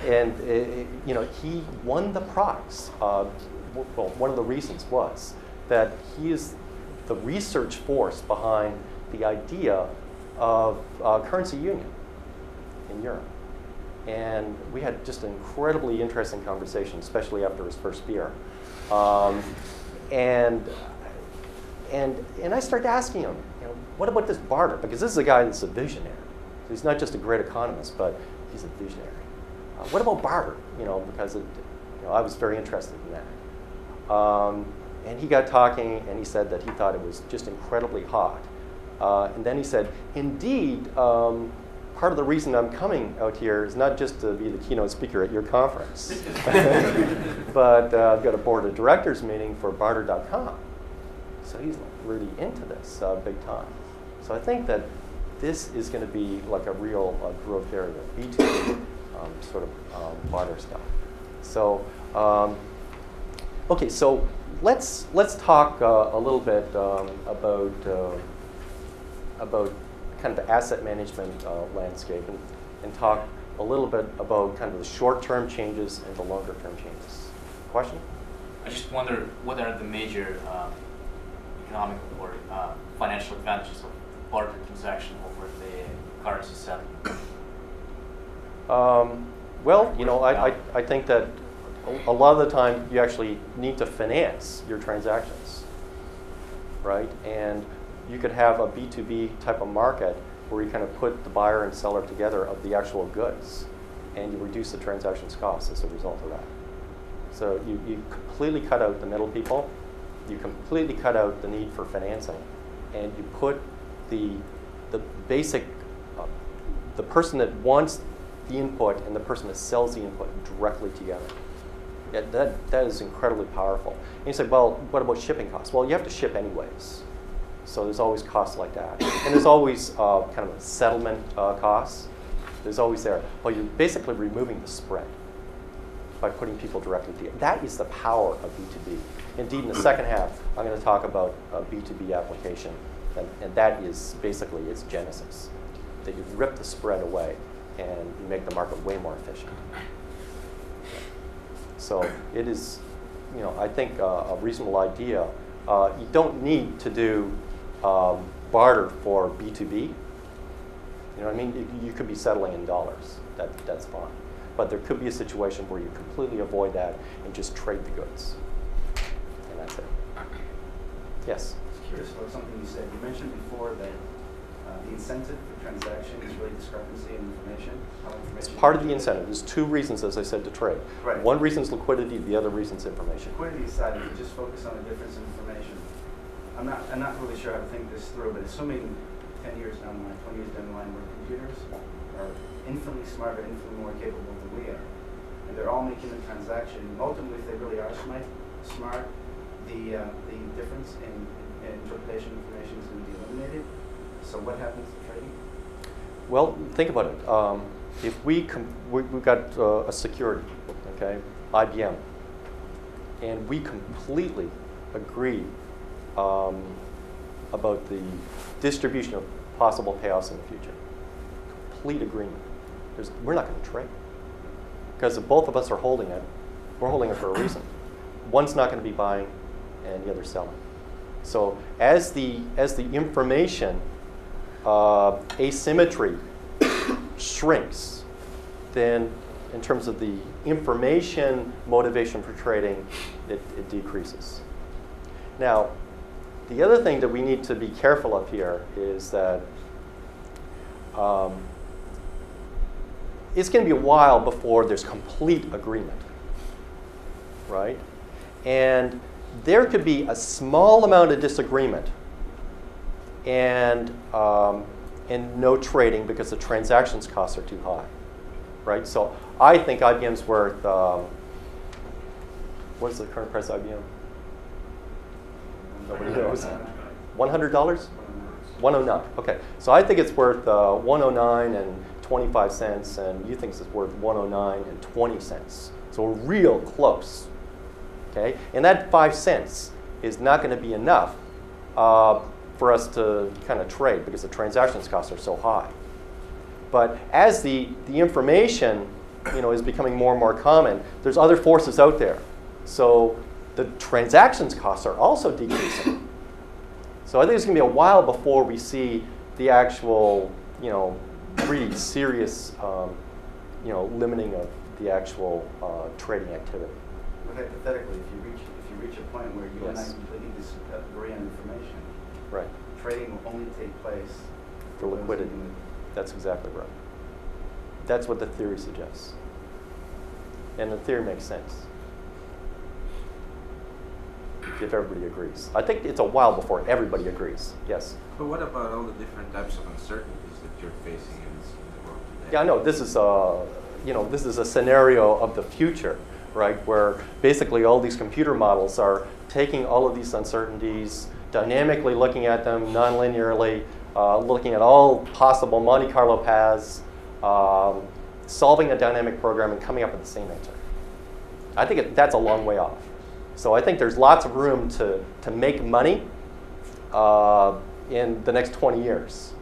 and uh, you know, he won the prize. Uh, well, one of the reasons was that he is the research force behind the idea of uh, currency union in Europe. And we had just an incredibly interesting conversation, especially after his first beer. Um, and, and, and I started asking him, you know, what about this barter? Because this is a guy that's a visionary. He's not just a great economist, but he's a visionary. Uh, what about barter? You know, because it, you know, I was very interested in that. Um, and he got talking, and he said that he thought it was just incredibly hot. Uh, and then he said, indeed, um, part of the reason I'm coming out here is not just to be the keynote speaker at your conference, but uh, I've got a board of directors meeting for barter.com. So he's really into this uh, big time. So I think that this is going to be like a real uh, growth area, B2B um, sort of um, barter stuff. So, um, okay, so let's let's talk uh, a little bit um, about uh, about kind of the asset management uh, landscape and, and talk a little bit about kind of the short-term changes and the longer-term changes. Question? I just wonder what are the major uh, economic or uh, financial advantages of barter transaction over the currency settlement? Um, well, you know, I, I, I think that a, a lot of the time you actually need to finance your transactions, right? And you could have a B2B type of market where you kind of put the buyer and seller together of the actual goods and you reduce the transactions costs as a result of that. So you, you completely cut out the middle people, you completely cut out the need for financing, and you put the, the basic, uh, the person that wants the input and the person that sells the input directly together. Yeah, that, that is incredibly powerful. And you say, well, what about shipping costs? Well, you have to ship anyways. So there's always costs like that. And there's always uh, kind of a settlement uh, costs. There's always there. Well, you're basically removing the spread by putting people directly together. That is the power of B2B. Indeed, in the second half, I'm going to talk about a B2B application, and, and that is basically its genesis. That you rip the spread away and you make the market way more efficient. So it is, you know, I think uh, a reasonable idea. Uh, you don't need to do um, barter for B2B. You know what I mean? You, you could be settling in dollars. That, that's fine. But there could be a situation where you completely avoid that and just trade the goods. And that's it. Yes? was curious about something you said. You mentioned before that uh, the incentive for transaction is really discrepancy in information. How It's part of the incentive. There's two reasons, as I said, to trade. Right. One reason is liquidity, the other reason is information. Liquidity aside, if you just focus on the difference in information, I'm not, I'm not really sure how to think this through, but assuming 10 years down the line, 20 years down the line, where computers are infinitely smarter, infinitely more capable than we are, and they're all making the transaction, ultimately, if they really are smart, smart the, uh, the difference in, in interpretation information is going to be eliminated. So what happens to trading? Well, think about it. Um, if we, com- we we've got uh, a security, okay, IBM, and we completely agree um, about the distribution of possible payoffs in the future. Complete agreement. There's, we're not going to trade because if both of us are holding it, we're holding it for a reason. One's not going to be buying, and the other's selling. So as the as the information uh, asymmetry shrinks, then in terms of the information motivation for trading, it, it decreases. Now, the other thing that we need to be careful of here is that um, it's going to be a while before there's complete agreement, right? And there could be a small amount of disagreement and, um, and no trading because the transactions costs are too high, right? So I think IBM's worth, um, what is the current price of IBM? Nobody knows. $100? 109. Okay. So I think it's worth uh, 109 and 25 cents, and you think it's worth 109 and 20 cents. So we're real close. Okay. And that five cents is not going to be enough uh, for us to kind of trade because the transactions costs are so high. But as the, the information you know, is becoming more and more common, there's other forces out there. So the transactions costs are also decreasing. So I think it's going to be a while before we see the actual, you know, really serious, um, you know, limiting of the actual uh, trading activity. But hypothetically, if you reach, if you reach a point where you and I Yes. completely disagree on information, Right. trading will only take place For liquidity. That's exactly right. That's what the theory suggests. And the theory makes sense. If everybody agrees. I think it's a while before everybody agrees. Yes. But what about all the different types of uncertainties that you're facing in, this, in the world today? Yeah, I know this is a, you know, this is a scenario of the future, right? Where basically all these computer models are taking all of these uncertainties, dynamically looking at them nonlinearly, uh, looking at all possible Monte Carlo paths, um, solving a dynamic program, and coming up with the same answer. I think it, that's a long way off. So I think there's lots of room to, to make money uh, in the next 20 years.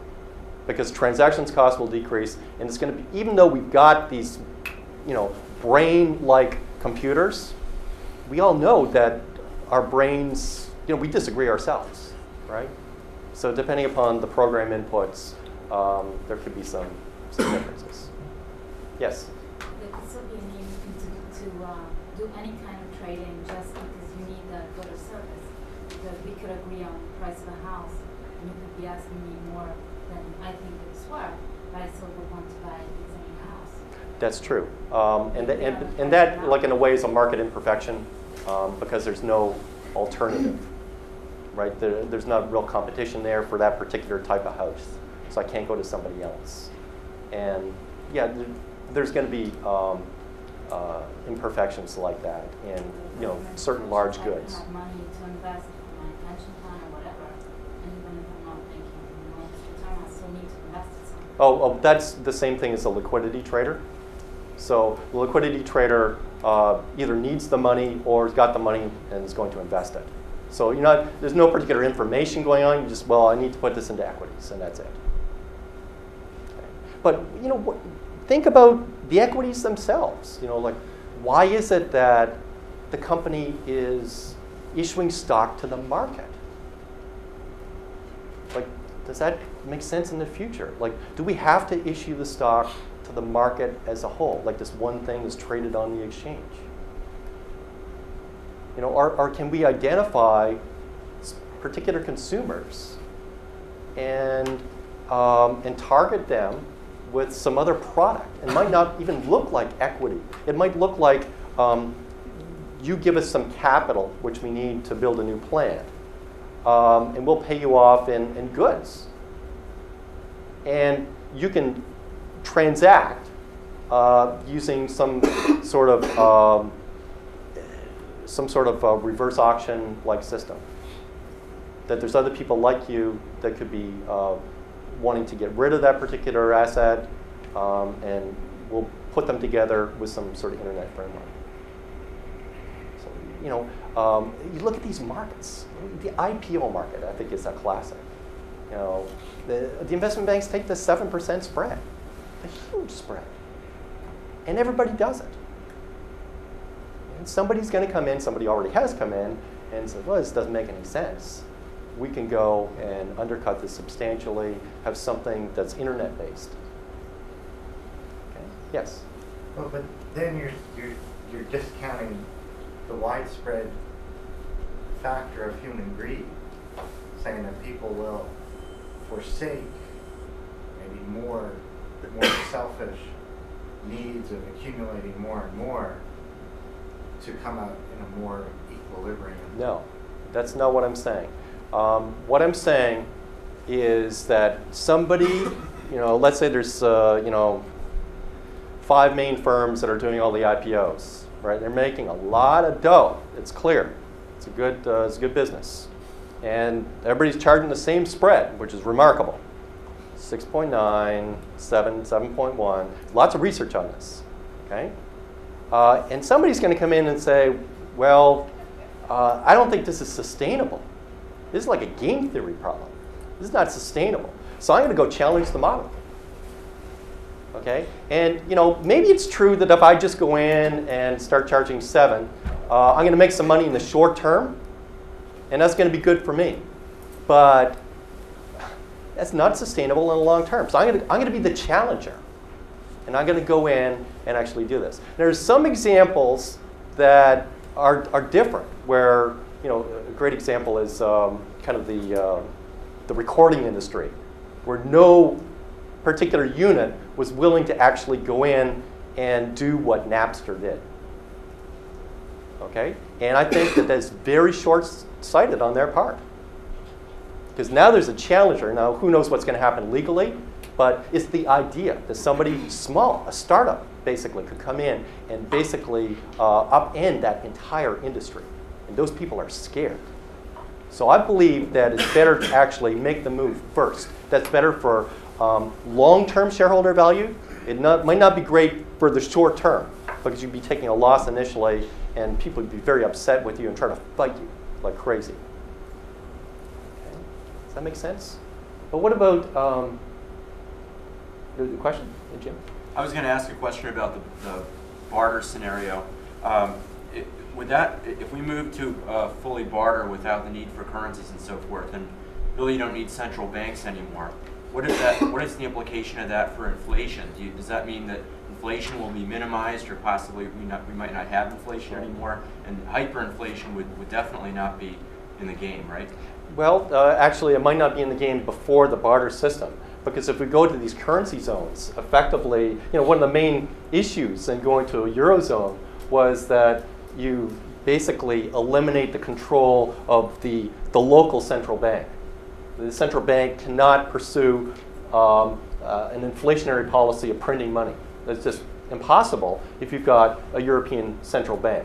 Because transactions costs will decrease and it's going to be even though we've got these you know brain like computers we all know that our brains you know we disagree ourselves right? So depending upon the program inputs um, there could be some, some differences. Yes? To, to uh, do any kind of trading just because you need a good service. Because we could agree on the price of a house, and you could be asking me more than I think it's worth, but I still would want to buy the same house. That's true. Um, and, th- and, and that, like in a way, is a market imperfection um, because there's no alternative, right? There, there's not real competition there for that particular type of house. So I can't go to somebody else. And yeah, there, there's going to be um, uh, imperfections like that in you know certain large goods. could have money to invest in my pension plan or whatever, and even if I'm not making most of the time, I still need to invest in something. Oh, oh, that's the same thing as a liquidity trader. So the liquidity trader uh, either needs the money or has got the money and is going to invest it. So you're not, there's no particular information going on. You just, well, I need to put this into equities, and that's it. Okay. But you know, what, think about the equities themselves. You know, like why is it that the company is issuing stock to the market? Like, does that make sense in the future? Like, do we have to issue the stock to the market as a whole? Like, this one thing is traded on the exchange? You know, or, or can we identify particular consumers and, um, and target them with some other product? It might not even look like equity. It might look like um, you give us some capital, which we need to build a new plant, um, and we'll pay you off in, in goods. And you can transact uh, using some sort of um, some sort of uh, reverse auction like system. That there's other people like you that could be uh, wanting to get rid of that particular asset, um, and we'll put them together with some sort of internet framework. So, you know, um, you look at these markets. The IPO market, I think, is a classic. You know, the, the investment banks take the seven percent spread, a huge spread, and everybody does it. And somebody's going to come in, somebody already has come in, and said, well, this doesn't make any sense. We can go and undercut this substantially, have something that's internet based. Okay? Yes? Well, but then you're, you're, you're discounting the widespread factor of human greed, saying that people will forsake maybe more, more selfish needs of accumulating more and more to come out in a more equilibrium. No, that's not what I'm saying. Um, what I'm saying is that somebody, you know, let's say there's, uh, you know, five main firms that are doing all the IPOs, right? They're making a lot of dough. It's clear. It's a good, uh, it's a good business. And everybody's charging the same spread, which is remarkable. 6.9, 7, 7.1. Lots of research on this, okay? Uh, and somebody's going to come in and say, well, uh, I don't think this is sustainable. This is like a game theory problem. This is not sustainable. So I'm going to go challenge the model. Okay? And you know, maybe it's true that if I just go in and start charging seven, uh, I'm going to make some money in the short term, and that's going to be good for me. But that's not sustainable in the long term. So I'm going to, I'm going to be the challenger. And I'm going to go in and actually do this. There's some examples that are, are different, where, you know, a great example is um, kind of the, uh, the recording industry, where no particular unit was willing to actually go in and do what Napster did. Okay? And I think that that's very short sighted on their part. Because now there's a challenger. Now, who knows what's going to happen legally? But it's the idea that somebody small, a startup, basically, could come in and basically uh, upend that entire industry. And those people are scared. So I believe that it's better to actually make the move first. That's better for um, long-term shareholder value. It not, might not be great for the short term because you'd be taking a loss initially and people would be very upset with you and try to fight you like crazy. That make sense? But what about um, the question, Yeah, Jim? I was going to ask a question about the, the barter scenario. Um, it, would that, if we move to uh, fully barter without the need for currencies and so forth, and really you don't need central banks anymore, what is that? What is the implication of that for inflation? Do you, does that mean that inflation will be minimized, or possibly we not we might not have inflation anymore, and hyperinflation would, would definitely not be in the game, right? Well, uh, actually, it might not be in the game before the barter system. Because if we go to these currency zones, effectively, you know, one of the main issues in going to a eurozone was that you basically eliminate the control of the, the local central bank. The central bank cannot pursue um, uh, an inflationary policy of printing money. It's just impossible if you've got a European central bank.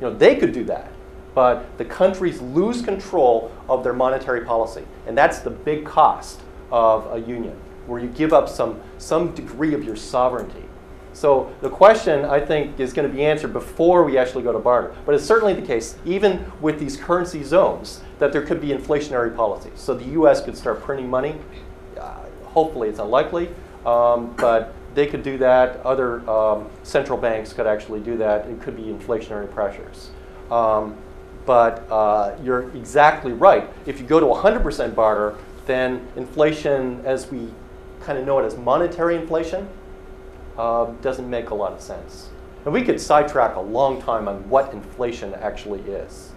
You know, they could do that, but the countries lose control of their monetary policy, and that's the big cost of a union, where you give up some, some degree of your sovereignty. So the question, I think, is going to be answered before we actually go to barter. But it's certainly the case, even with these currency zones, that there could be inflationary policies. So the US could start printing money. Uh, hopefully, it's unlikely, um, but they could do that. Other um, central banks could actually do that. It could be inflationary pressures. Um, but uh, you're exactly right. If you go to 100% barter, then inflation, as we kind of know it as monetary inflation, uh, doesn't make a lot of sense. And we could sidetrack a long time on what inflation actually is.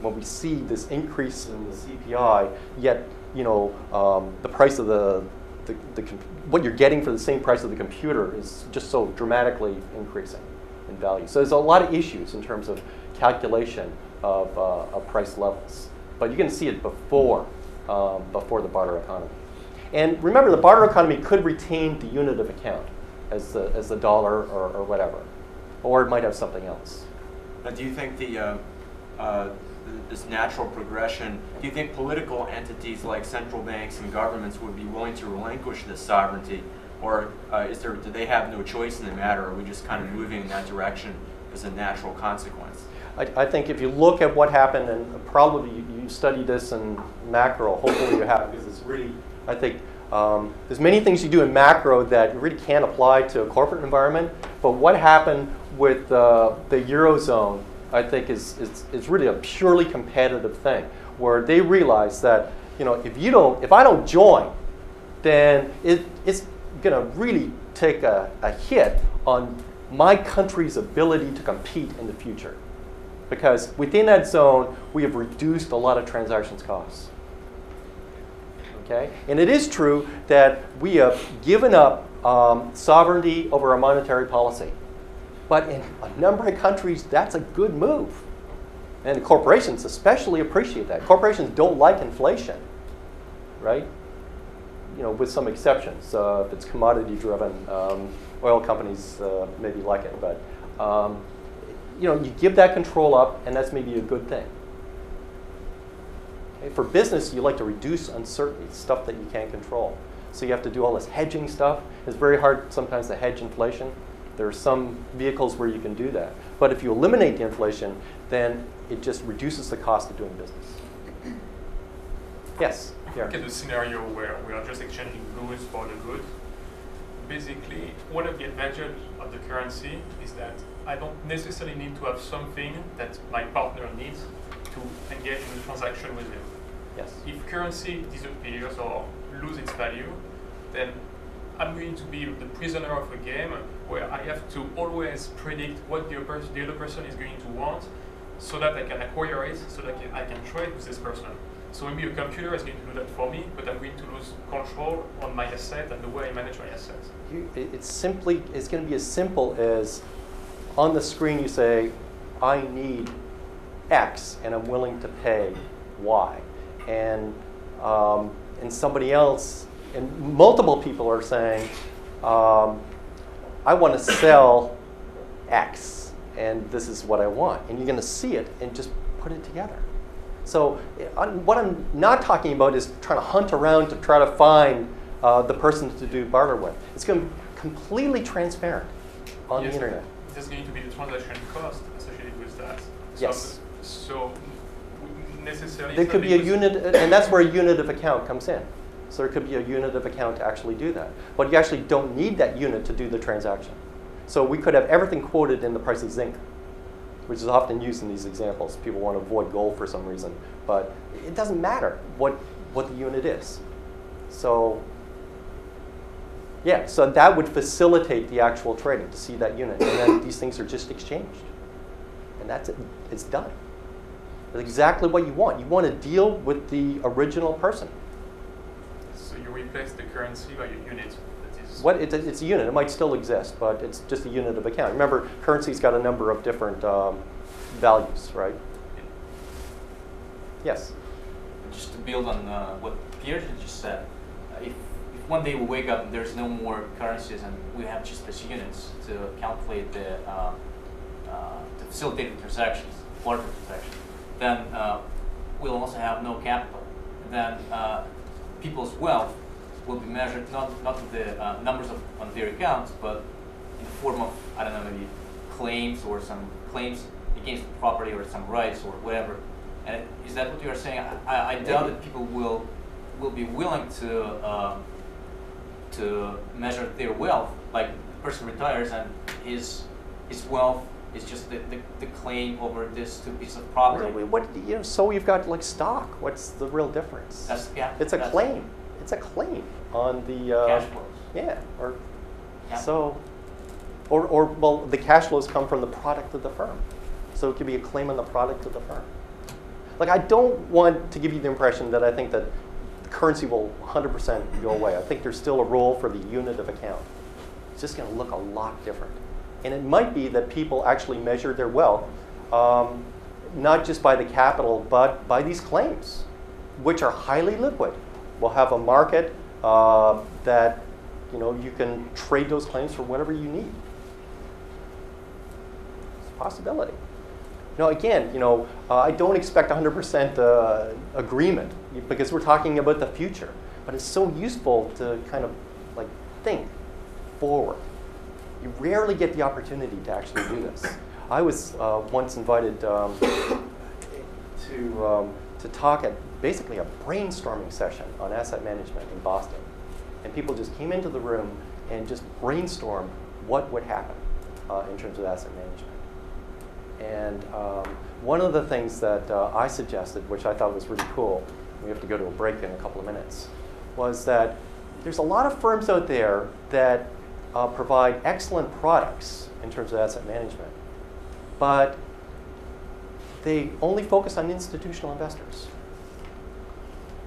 When we see this increase in the CPI, yet you know um, the price of the, the, the what you're getting for the same price of the computer is just so dramatically increasing in value. So there's a lot of issues in terms of calculation of, uh, of price levels. But you can see it before, um, before the barter economy. And remember, the barter economy could retain the unit of account as the, as the dollar or, or whatever. Or it might have something else. Do you think the, uh, uh, this natural progression, do you think political entities like central banks and governments would be willing to relinquish this sovereignty? Or uh, is there, do they have no choice in the matter? Are we just kind of moving in that direction as a natural consequence? I, I think if you look at what happened, and probably you, you study this in macro, hopefully you have, because it's really, I think, um, there's many things you do in macro that really can't apply to a corporate environment. But what happened with uh, the Eurozone, I think, is, is, is really a purely competitive thing, where they realize that, you know, if you don't, if I don't join, then it, it's going to really take a, a hit on my country's ability to compete in the future. Because within that zone, we have reduced a lot of transactions costs. Okay? And it is true that we have given up um, sovereignty over our monetary policy. But in a number of countries, that's a good move. And corporations especially appreciate that. Corporations don't like inflation, right? You know, with some exceptions. Uh, if it's commodity driven, um, oil companies uh, maybe like it. But, um, you know, you give that control up, and that's maybe a good thing. Okay, For business, you like to reduce uncertainty, stuff that you can't control. So you have to do all this hedging stuff. It's very hard sometimes to hedge inflation. There are some vehicles where you can do that. But if you eliminate the inflation, then it just reduces the cost of doing business. Yes? Look a scenario where we are just exchanging goods for the good, basically one of the advantages of the currency is that I don't necessarily need to have something that my partner needs to engage in a transaction with him. Yes. If currency disappears or loses its value, then I'm going to be the prisoner of a game where I have to always predict what the other, the other person is going to want so that I can acquire it, so that I can trade with this person. So maybe a computer is going to do that for me, but I'm going to lose control on my asset and the way I manage my assets. You, it's simply, it's going to be as simple as on the screen you say, I need X and I'm willing to pay Y. And, um, and somebody else, and multiple people are saying, um, I want to sell X and this is what I want. And you're going to see it and just put it together. So uh, what I'm not talking about is trying to hunt around to try to find uh, the person to do barter with. It's going to be completely transparent on Yes, the internet. There's going to be the transaction cost associated with that. So, Yes. So necessarily. There could be a unit, and that's where a unit of account comes in. So there could be a unit of account to actually do that. But you actually don't need that unit to do the transaction. So we could have everything quoted in the price of zinc, which is often used in these examples. People want to avoid gold for some reason. But it doesn't matter what, what the unit is. So yeah, so that would facilitate the actual trading to see that unit. And then these things are just exchanged. And that's it. It's done. That's exactly what you want. You want to deal with the original person. So you replace the currency by a unit that is. What it's, a, it's a unit. It might still exist, but it's just a unit of account. Remember, currency's got a number of different um, values, right? Yes. Just to build on uh, what Pierre just said, if, if one day we wake up and there's no more currencies and we have just these units to calculate the, uh, uh, to facilitate the transactions, barter transactions, then uh, we'll also have no capital. Then uh, people's wealth will be measured not not with the uh, numbers of, on their accounts, but in the form of I don't know maybe claims or some claims against the property or some rights or whatever. And is that what you are saying? I, I, I doubt that people will will be willing to uh, to measure their wealth. Like the person retires and his his wealth is just the, the, the claim over this two piece of property. What, you know, so you've got like stock. What's the real difference? That's yeah. It's a claim. It's a claim on the uh, Cash flows. Yeah, or Yeah. so, or or well, the cash flows come from the product of the firm, so it could be a claim on the product of the firm. Like I don't want to give you the impression that I think that currency will 100% go away. I think there's still a role for the unit of account. It's just going to look a lot different, and it might be that people actually measure their wealth. Um, not just by the capital, but by these claims, which are highly liquid. We'll have a market uh, that you know you can trade those claims for whatever you need. It's a possibility. Now, again, you know, uh, I don't expect 100% uh, agreement because we're talking about the future. But it's so useful to kind of like think forward. You rarely get the opportunity to actually do this. I was uh, once invited um, to, um, to talk at basically a brainstorming session on asset management in Boston. And people just came into the room and just brainstormed what would happen uh, in terms of asset management. And um, one of the things that uh, I suggested, which I thought was really cool, we have to go to a break in a couple of minutes, was that there's a lot of firms out there that uh, provide excellent products in terms of asset management, but they only focus on institutional investors.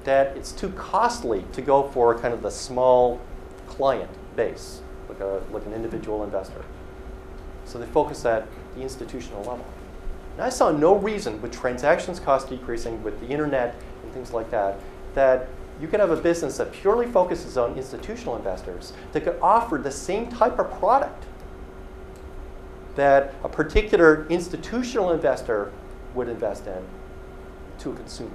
That it's too costly to go for kind of the small client base, like, a, like an individual investor. So they focus at the institutional level. And I saw no reason, with transactions cost decreasing, with the internet and things like that, that you could have a business that purely focuses on institutional investors that could offer the same type of product that a particular institutional investor would invest in to a consumer.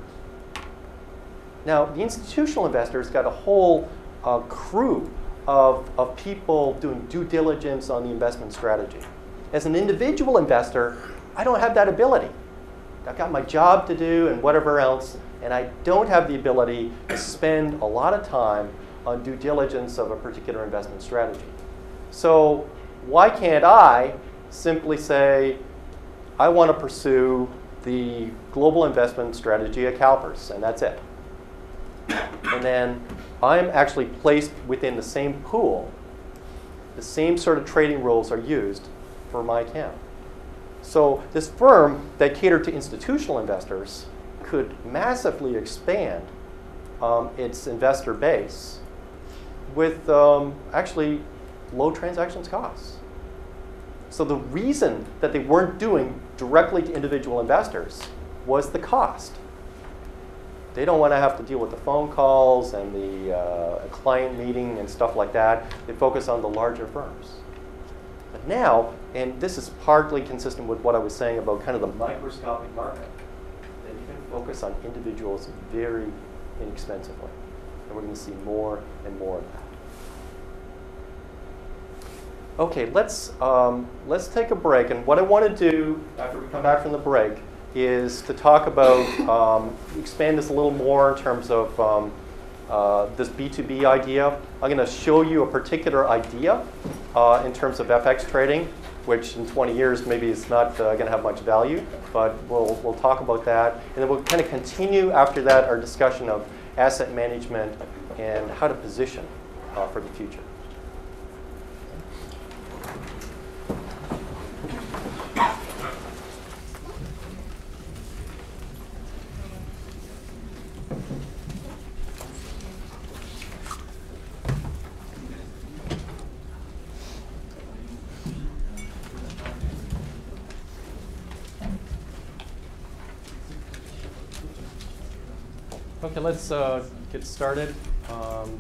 Now, the institutional investor's got a whole uh, crew of, of people doing due diligence on the investment strategy. As an individual investor, I don't have that ability. I've got my job to do and whatever else, and I don't have the ability to spend a lot of time on due diligence of a particular investment strategy. So why can't I simply say, I want to pursue the global investment strategy at CalPERS, and that's it. And then I'm actually placed within the same pool. The same sort of trading rules are used for my account. So this firm that catered to institutional investors could massively expand um, its investor base with um, actually low transactions costs. So the reason that they weren't doing directly to individual investors was the cost. They don't want to have to deal with the phone calls and the uh, client meeting and stuff like that. They focus on the larger firms. But now, and this is partly consistent with what I was saying about kind of the microscopic market, that you can focus on individuals very inexpensively. And we're going to see more and more of that. Okay, let's, um, let's take a break. And what I want to do after we come back from the break is to talk about, um, expand this a little more in terms of um, uh, this B2B idea. I'm going to show you a particular idea uh, in terms of FX trading, which in 20 years maybe is not uh, going to have much value, but we'll, we'll talk about that. And then we'll kind of continue after that our discussion of asset management and how to position uh, for the future. Okay, let's uh, get started. Um,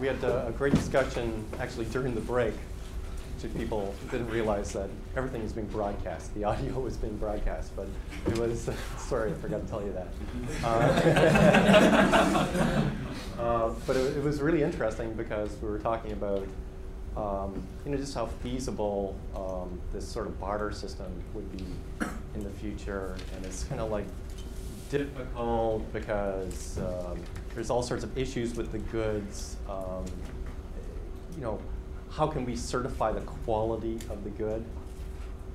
we had a, a great discussion actually during the break. Actually, people didn't realize that everything is being broadcast. The audio was being broadcast, but it was, sorry, I forgot to tell you that. Uh, uh, but it, it, was really interesting because we were talking about um, you know, just how feasible um, this sort of barter system would be in the future. And it's kind of like difficult because um, there's all sorts of issues with the goods. Um, you know, how can we certify the quality of the good?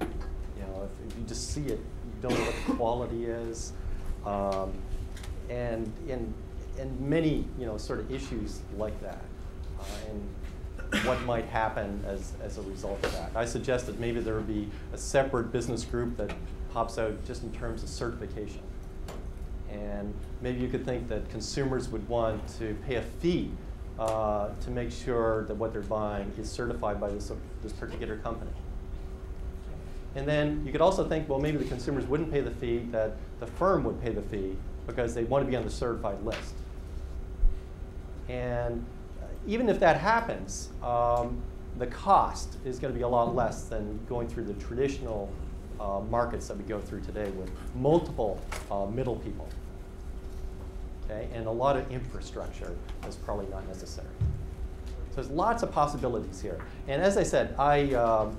You know, if, if you just see it, you don't know what the quality is. Um, and, and, and many, you know, sort of issues like that. Uh, and what might happen as, as a result of that. I suggest that maybe there would be a separate business group that pops out just in terms of certification. And maybe you could think that consumers would want to pay a fee uh, to make sure that what they're buying is certified by this, this particular company. And then you could also think, well, maybe the consumers wouldn't pay the fee, that the firm would pay the fee because they want to be on the certified list. And uh, even if that happens, um, the cost is going to be a lot less than going through the traditional uh, markets that we go through today with multiple uh, middle people. Okay? And a lot of infrastructure is probably not necessary. So there's lots of possibilities here. And as I said, I um,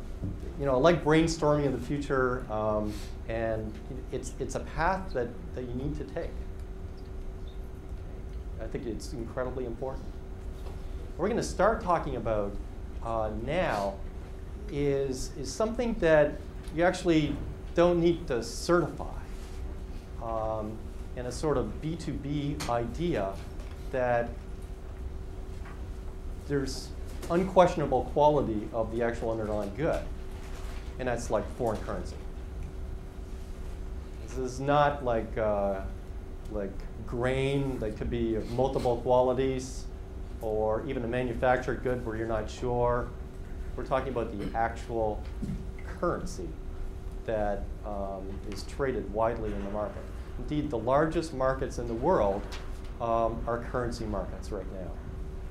you know, I like brainstorming in the future, um, and it's, it's a path that, that you need to take. I think it's incredibly important. What we're going to start talking about uh, now is, is something that you actually don't need to certify. Um, and a sort of B2B idea that there's unquestionable quality of the actual underlying good, and that's like foreign currency. This is not like, uh, like grain that could be of multiple qualities, or even a manufactured good where you're not sure. We're talking about the actual currency that um, is traded widely in the market. Indeed, the largest markets in the world um, are currency markets right now,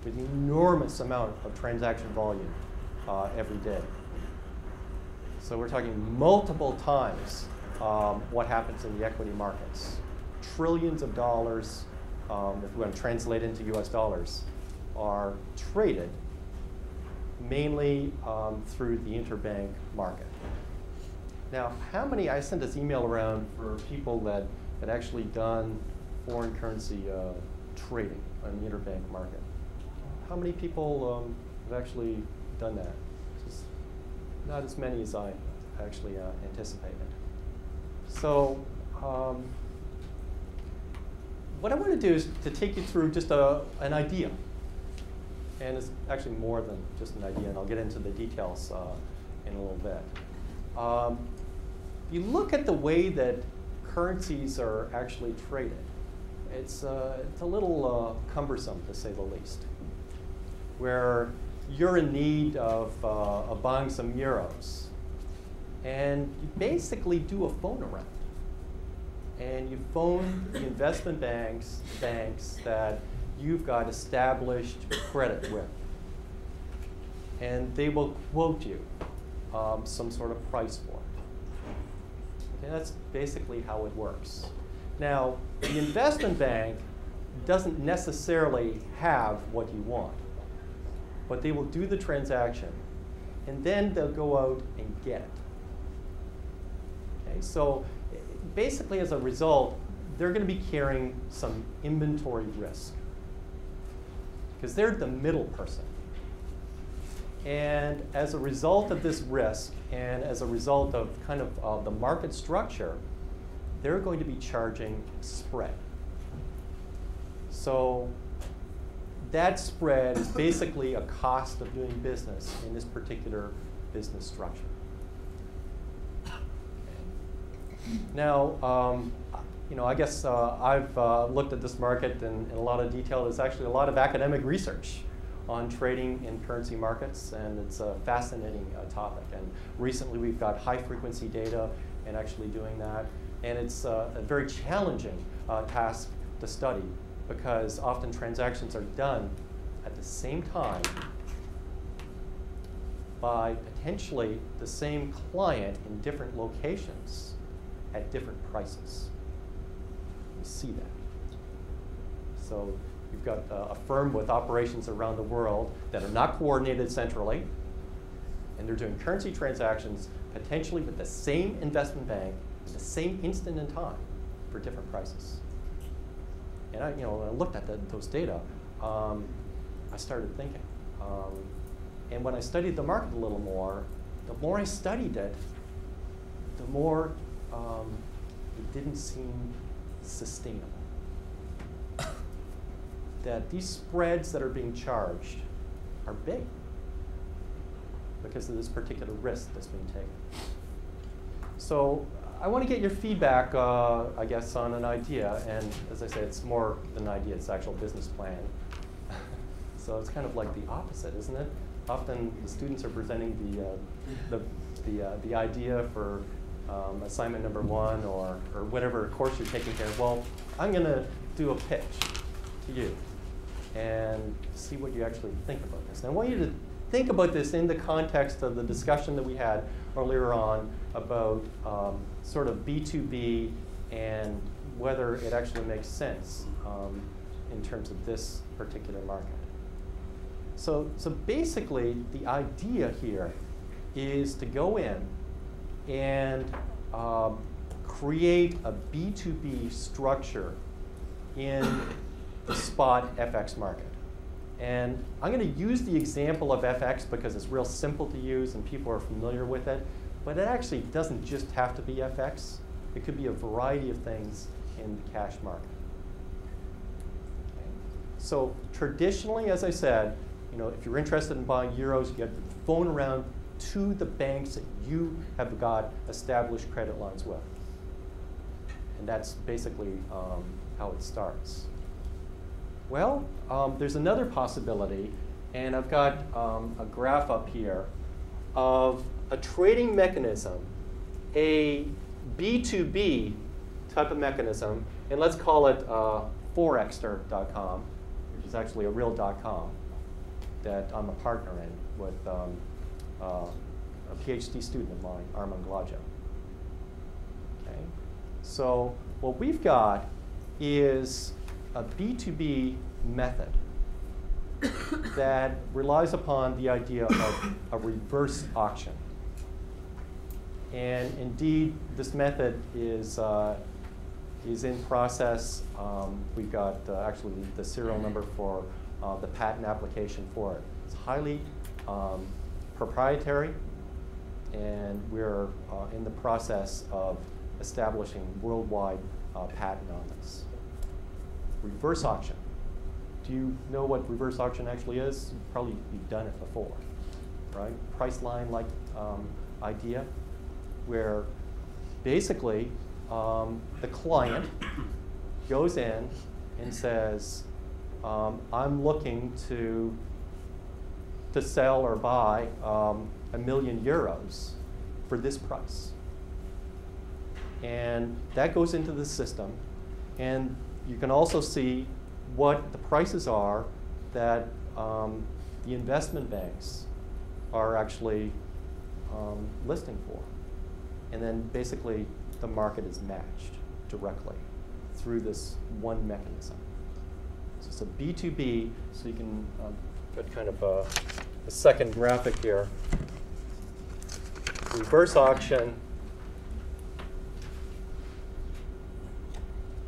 with an enormous amount of transaction volume uh, every day. So we're talking multiple times um, what happens in the equity markets. Trillions of dollars, um, if we want to translate into US dollars, are traded mainly um, through the interbank market. Now, how many, I sent this email around for people that had actually done foreign currency uh, trading on the interbank market. How many people um, have actually done that? Just not as many as I actually uh, anticipated. So um, what I want to do is to take you through just a, an idea. And it's actually more than just an idea, and I'll get into the details uh, in a little bit. Um, you look at the way that currencies are actually traded, it's, uh, it's a little uh, cumbersome to say the least. Where you're in need of, uh, of buying some euros, and you basically do a phone around. And you phone the investment banks, banks that you've got established credit with. And they will quote you um, some sort of price for it. Okay, that's basically how it works. Now, the investment bank doesn't necessarily have what you want, but they will do the transaction, and then they'll go out and get it. Okay, so basically, as a result, they're going to be carrying some inventory risk because they're the middle person. And as a result of this risk, and as a result of kind of uh, the market structure, they're going to be charging spread. So that spread is basically a cost of doing business in this particular business structure. Now, um, you know, I guess uh, I've uh, looked at this market in, in, a lot of detail. There's actually a lot of academic research on trading in currency markets, and it's a fascinating uh, topic. And recently, we've got high frequency data and actually doing that. And it's uh, a very challenging uh, task to study because often transactions are done at the same time by potentially the same client in different locations at different prices. See that. So you've got a, a firm with operations around the world that are not coordinated centrally, and they're doing currency transactions potentially with the same investment bank at the same instant in time for different prices. And I, you know, when I looked at the, those data, um, I started thinking. Um, and when I studied the market a little more, the more I studied it, the more um, it didn't seem sustainable. that these spreads that are being charged are big because of this particular risk that's being taken. So I want to get your feedback, uh, I guess, on an idea. And as I say, it's more than an idea, it's actual business plan. so it's kind of like the opposite, isn't it? Often the students are presenting the, uh, the, the, uh, the idea for um, assignment number one or, or whatever course you're taking here. Well, I'm going to do a pitch to you and see what you actually think about this. And I want you to think about this in the context of the discussion that we had earlier on about um, sort of B2B and whether it actually makes sense um, in terms of this particular market. So, so basically, the idea here is to go in and um, create a B2B structure in the spot FX market. And I'm going to use the example of FX because it's real simple to use and people are familiar with it. But it actually doesn't just have to be FX. It could be a variety of things in the cash market. So traditionally, as I said, you know, if you're interested in buying euros, you have to phone around to the banks that you have got established credit lines with. And that's basically um, how it starts. Well, um, there's another possibility, and I've got um, a graph up here of a trading mechanism, a B2B type of mechanism, and let's call it uh, forexter.com, which is actually a real .com that I'm a partner in with um, uh, a PhD student of mine, Arman Glodjo. Okay, so what we've got is a B2B method that relies upon the idea of a reverse auction. And indeed, this method is, uh, is in process. Um, we've got uh, actually the serial number for uh, the patent application for it. It's highly um, proprietary, and we're uh, in the process of establishing worldwide uh, patent on this. Reverse auction. Do you know what reverse auction actually is? You've probably you've done it before, right? Priceline like um, idea, where basically um, the client goes in and says, um, I'm looking to, to sell or buy um, a million euros for this price. And that goes into the system. And you can also see what the prices are that um, the investment banks are actually um, listing for. And then basically the market is matched directly through this one mechanism. So it's a B2B, so you can um, kind of a, a second graphic here. Reverse auction.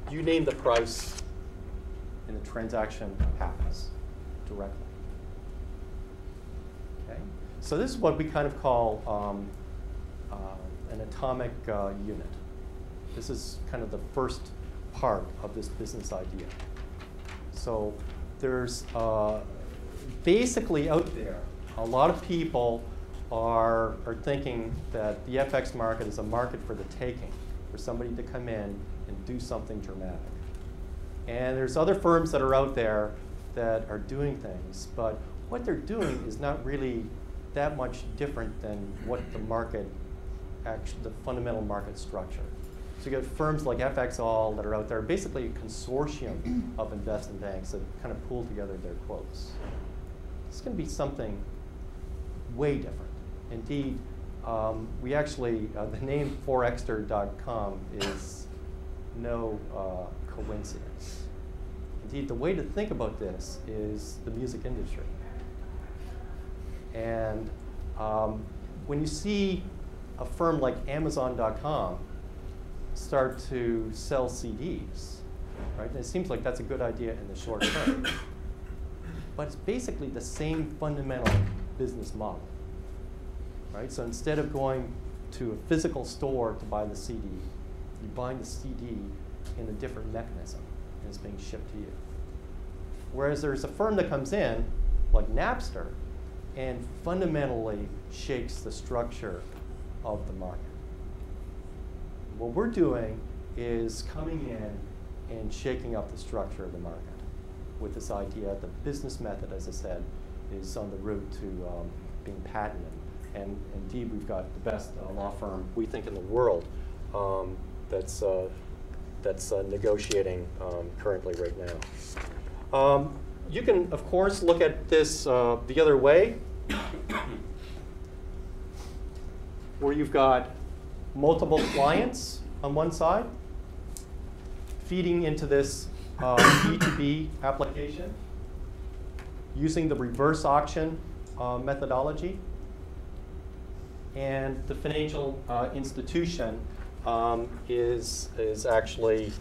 You name the price, and the transaction happens directly. Okay? So this is what we kind of call um, uh, an atomic uh, unit. This is kind of the first part of this business idea. So there's uh, basically out there, a lot of people are, are thinking that the FX market is a market for the taking, for somebody to come in and do something dramatic. And there's other firms that are out there that are doing things, but what they're doing is not really that much different than what the market, actually, the fundamental market structure. So you get firms like FXall that are out there, basically a consortium of investment banks that kind of pool together their quotes. It's going to be something way different. Indeed, um, we actually, uh, the name forexter.com is no uh, coincidence. Indeed, the way to think about this is the music industry. And um, when you see a firm like Amazon.com start to sell CDs, right? And it seems like that's a good idea in the short term. But it's basically the same fundamental business model, right? So instead of going to a physical store to buy the CD, you're buying the CD in a different mechanism, and it's being shipped to you. Whereas there's a firm that comes in, like Napster, and fundamentally shakes the structure of the market. What we're doing is coming in and shaking up the structure of the market with this idea the business method, as I said, is on the route to um, being patented. And indeed, we've got the best uh, law firm, we think, in the world um, that's, uh, that's uh, negotiating um, currently right now. Um, you can, of course, look at this uh, the other way, where you've got multiple clients on one side feeding into this uh, B2B application using the reverse auction uh, methodology. And the financial uh, institution um, is, is actually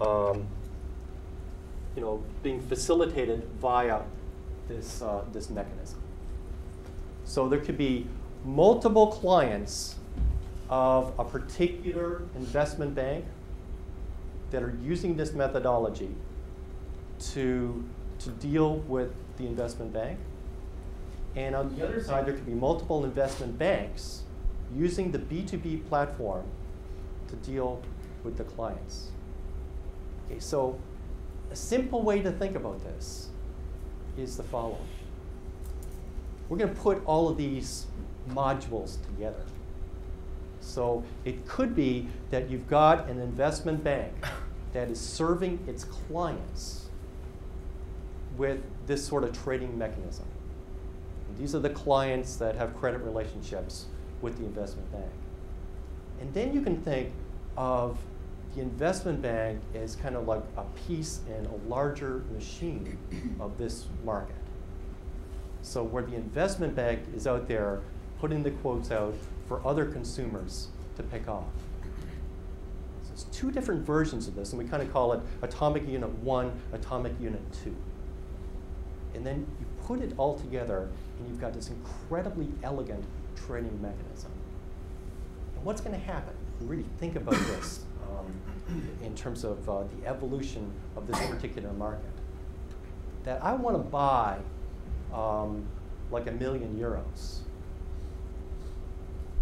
um, you know, being facilitated via this, uh, this mechanism. So there could be multiple clients of a particular investment bank that are using this methodology to, to deal with the investment bank. And on the other side, there could be multiple investment banks using the B2B platform to deal with the clients. Okay, so a simple way to think about this is the following. We're going to put all of these modules together. So it could be that you've got an investment bank that is serving its clients with this sort of trading mechanism. And these are the clients that have credit relationships with the investment bank. And then you can think of the investment bank as kind of like a piece in a larger machine of this market. So where the investment bank is out there putting the quotes out for other consumers to pick off. Two different versions of this, and we kind of call it atomic unit one, atomic unit two. And then you put it all together, and you've got this incredibly elegant trading mechanism. And what's going to happen? You really think about this um, in terms of uh, the evolution of this particular market. That I want to buy um, like a million euros.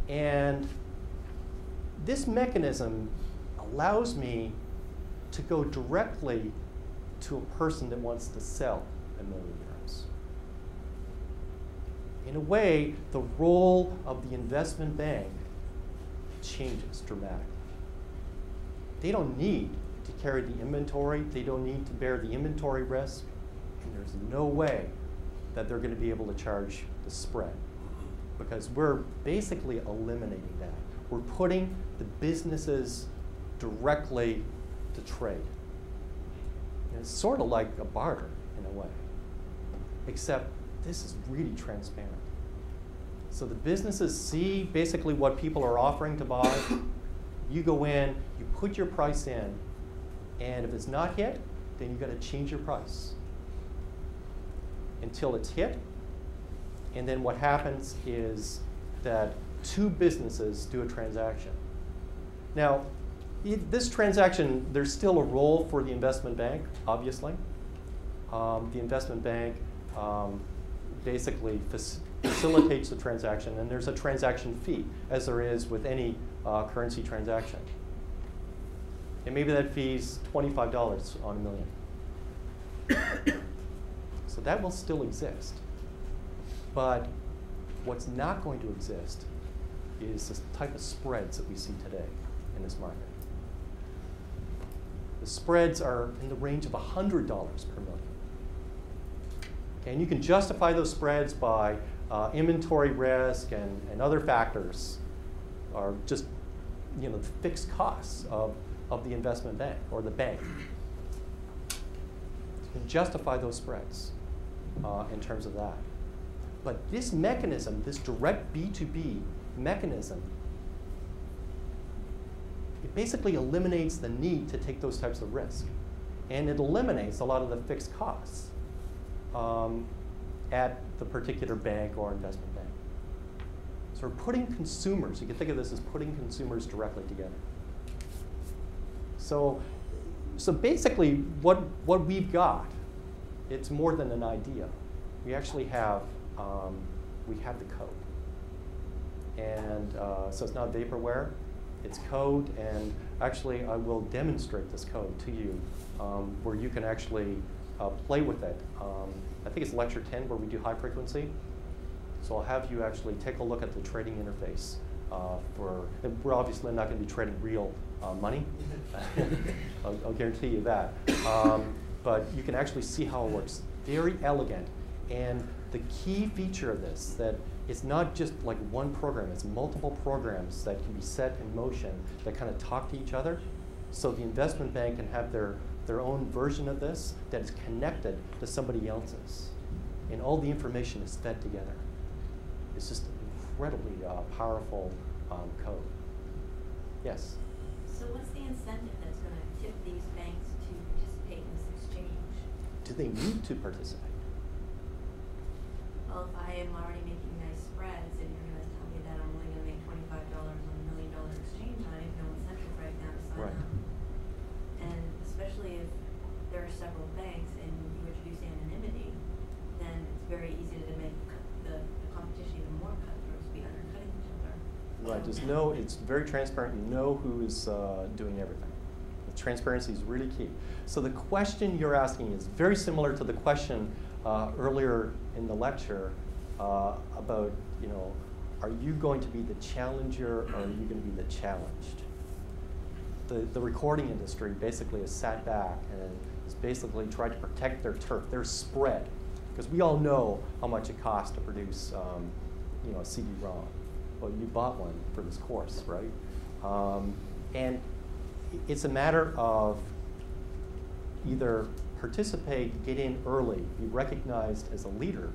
And this mechanism allows me to go directly to a person that wants to sell a million euros. In a way, the role of the investment bank changes dramatically. They don't need to carry the inventory, they don't need to bear the inventory risk, and there's no way that they're going to be able to charge the spread because we're basically eliminating that. We're putting the businesses directly to trade. And it's sort of like a barter in a way, except this is really transparent. So the businesses see basically what people are offering to buy. you go in, you put your price in, and if it's not hit, then you've got to change your price until it's hit. And then what happens is that two businesses do a transaction. Now, this transaction, there's still a role for the investment bank, obviously. Um, the investment bank um, basically facilitates the transaction, and there's a transaction fee, as there is with any uh, currency transaction. And maybe that fee's $25 on a million. so that will still exist. But what's not going to exist is the type of spreads that we see today in this market. The spreads are in the range of $100 per million. Okay, and you can justify those spreads by uh, inventory risk and, and other factors, or just you know, the fixed costs of, of the investment bank or the bank. You can justify those spreads uh, in terms of that. But this mechanism, this direct B2B mechanism, it basically eliminates the need to take those types of risks. and it eliminates a lot of the fixed costs um, at the particular bank or investment bank. So we're putting consumers, you can think of this as putting consumers directly together. So, so basically, what, what we've got, it's more than an idea. We actually have, um, we have the code. And uh, so it's not vaporware, it's code, and actually I will demonstrate this code to you um, where you can actually uh, play with it. Um, I think it's lecture 10 where we do high frequency. So I'll have you actually take a look at the trading interface uh, for, we're obviously not going to be trading real uh, money. I'll, I'll, guarantee you that. Um, but you can actually see how it works. Very elegant. And the key feature of this, that it's not just like one program, it's multiple programs that can be set in motion that kind of talk to each other. So the investment bank can have their, their own version of this that is connected to somebody else's. And all the information is fed together. It's just incredibly uh, powerful um, code. Yes? So what's the incentive that's going to tip these banks to participate in this exchange? Do they need to participate? Well, if I am already making There's no, it's very transparent. You know who is uh, doing everything. The transparency is really key. So the question you're asking is very similar to the question uh, earlier in the lecture uh, about, you know, are you going to be the challenger or are you going to be the challenged? The, the recording industry basically has sat back and has basically tried to protect their turf, their spread, because we all know how much it costs to produce, um, you know, a CD-ROM. Well, you bought one for this course, right? Um, and it's a matter of either participate, get in early, be recognized as a leader,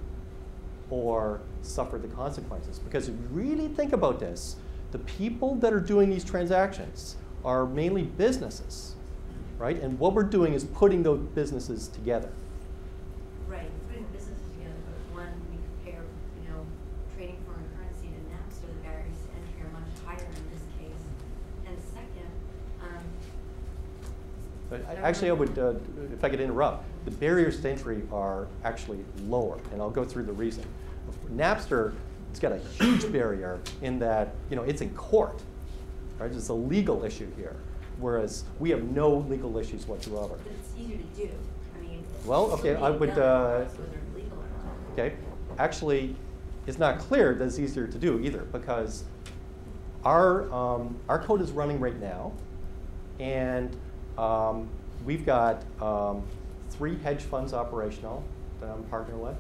or suffer the consequences. Because if you really think about this, the people that are doing these transactions are mainly businesses, right? And what we're doing is putting those businesses together. Right, putting businesses together, but one, we compare, you know, trading foreign currency to Napster, the barriers to entry are much higher in this case. And second, um, But Actually, I would, uh, if I could interrupt, the barriers to entry are actually lower, and I'll go through the reason. Napster, it's got a huge barrier in that, you know, it's in court, right? It's a legal issue here, whereas we have no legal issues whatsoever. but it's easier to do, I mean. Well, okay, I would, uh, regardless Whether it's legal or not. Okay, actually, it's not clear that it's easier to do either because our, um, our code is running right now, and um, we've got um, three hedge funds operational that I'm partnered with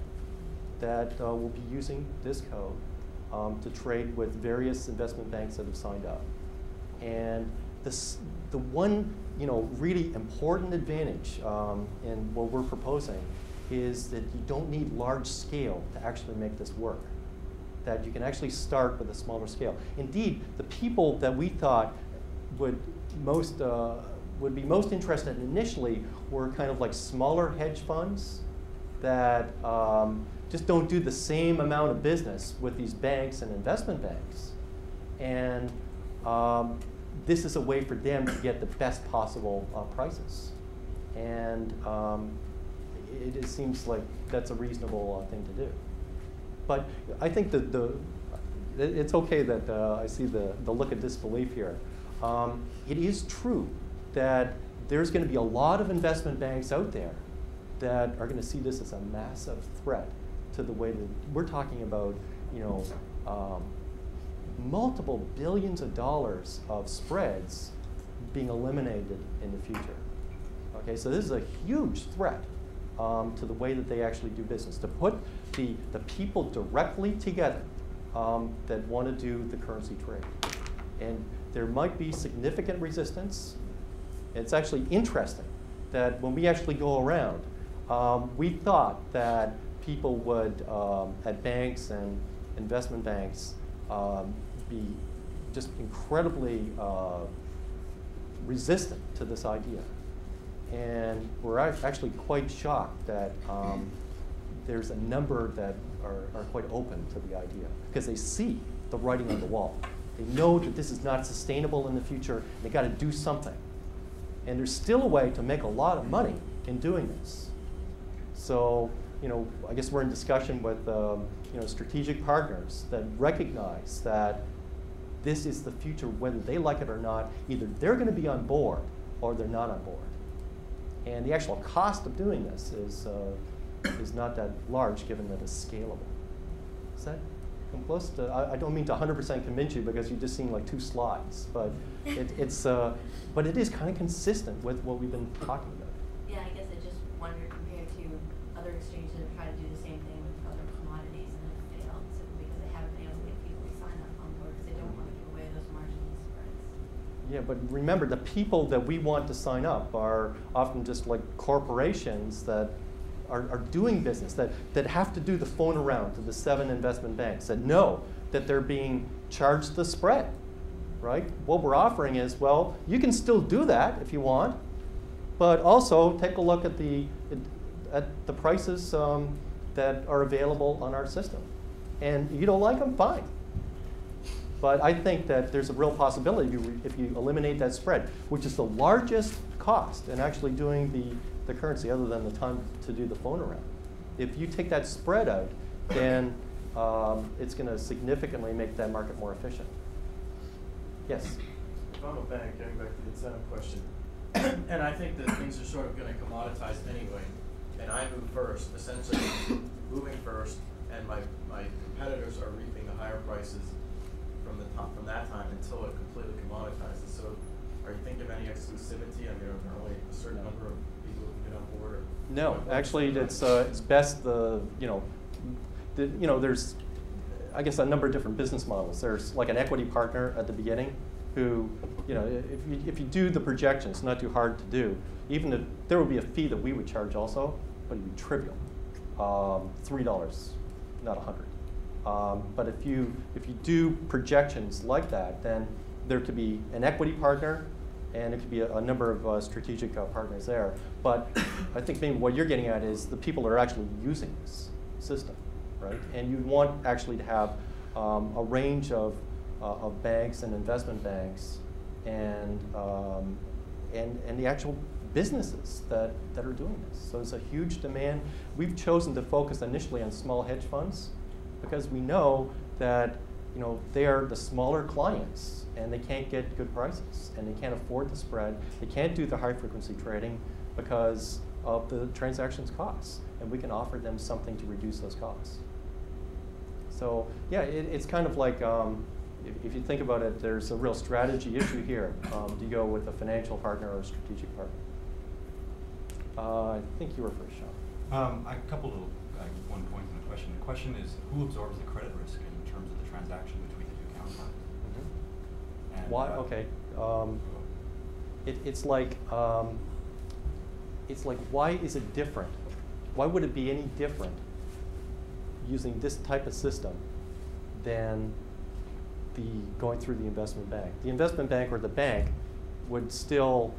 that uh, will be using this code um, to trade with various investment banks that have signed up. And this, the one, you know, really important advantage um, in what we're proposing is that you don't need large scale to actually make this work. That you can actually start with a smaller scale. Indeed, the people that we thought would most uh, would be most interested initially were kind of like smaller hedge funds that um, just don't do the same amount of business with these banks and investment banks. And um, this is a way for them to get the best possible uh, prices. And um, it, it seems like that's a reasonable uh, thing to do. But I think that the, it's okay that uh, I see the, the look of disbelief here. Um, it is true that there's going to be a lot of investment banks out there that are going to see this as a massive threat to the way that we're talking about, you know, um, multiple billions of dollars of spreads being eliminated in the future. Okay, so this is a huge threat um, to the way that they actually do business. To put the, the people directly together um, that want to do the currency trade. And there might be significant resistance. It's actually interesting that when we actually go around, um, we thought that people would, um, at banks and investment banks, um, be just incredibly uh, resistant to this idea. And we're actually quite shocked that um, there's a number that are, are quite open to the idea because they see the writing on the wall. They know that this is not sustainable in the future. They got to do something. And there's still a way to make a lot of money in doing this. So, you know, I guess we're in discussion with, um, you know, strategic partners that recognize that this is the future, whether they like it or not. Either they're going to be on board or they're not on board. And the actual cost of doing this is, uh, is not that large, given that it's scalable. Is that close to? I, I don't mean to 100% convince you because you've just seen like two slides, but it, it's, uh, but it is kind of consistent with what we've been talking about. Yeah, I guess I just wonder compared to other exchanges that have tried to do the same thing with other commodities and have failed simply because they haven't been able to get people to sign up on board because they don't want to give away those marginal spreads. Yeah, but remember, the people that we want to sign up are often just like corporations that are, are doing business, that, that have to do the phone around to the seven investment banks, that know that they're being charged the spread, right? What we're offering is, well, you can still do that if you want, but also take a look at the, at the prices um, that are available on our system. And you don't like them, fine. But I think that there's a real possibility if you, if you eliminate that spread, which is the largest cost in actually doing the, the currency, other than the time to do the phone around. If you take that spread out, then um, it's going to significantly make that market more efficient. Yes. If I'm a bank, getting back to the incentive question, and I think that things are sort of gonna commoditize anyway, and I move first, essentially moving first, and my, my competitors are reaping the higher prices from the top, from that time until it completely commoditizes. So are you thinking of any exclusivity? I mean, are there only a certain number of people who can get on board or? No, actually, it's, uh, it's best the, you know, the, you know, there's, I guess, a number of different business models. There's like an equity partner at the beginning who, you know, if you, if you do the projections, not too hard to do, even if, there would be a fee that we would charge also, but it'd be trivial. Um, Three dollars, not a hundred. Um, but if you, if you do projections like that, then there could be an equity partner and it could be a, a number of uh, strategic uh, partners there. But I think maybe what you're getting at is the people that are actually using this system, right? And you want actually to have um, a range of, uh, of banks and investment banks and, um, and, and the actual businesses that, that are doing this. So it's a huge demand. We've chosen to focus initially on small hedge funds because we know that you know, they are the smaller clients and they can't get good prices and they can't afford the spread. They can't do the high frequency trading because of the transactions costs. And we can offer them something to reduce those costs. So yeah, it, it's kind of like um, if, if you think about it, there's a real strategy issue here. Um, do you go with a financial partner or a strategic partner? Uh, I think you were first, Sean. Um, a couple of uh, one point in the question. The question is who absorbs the credit risk in terms of the transaction between the two counterparties? And, Why? uh, Okay. Um, it, it's like um, it's like why is it different? Why would it be any different using this type of system than the going through the investment bank? The investment bank or the bank would still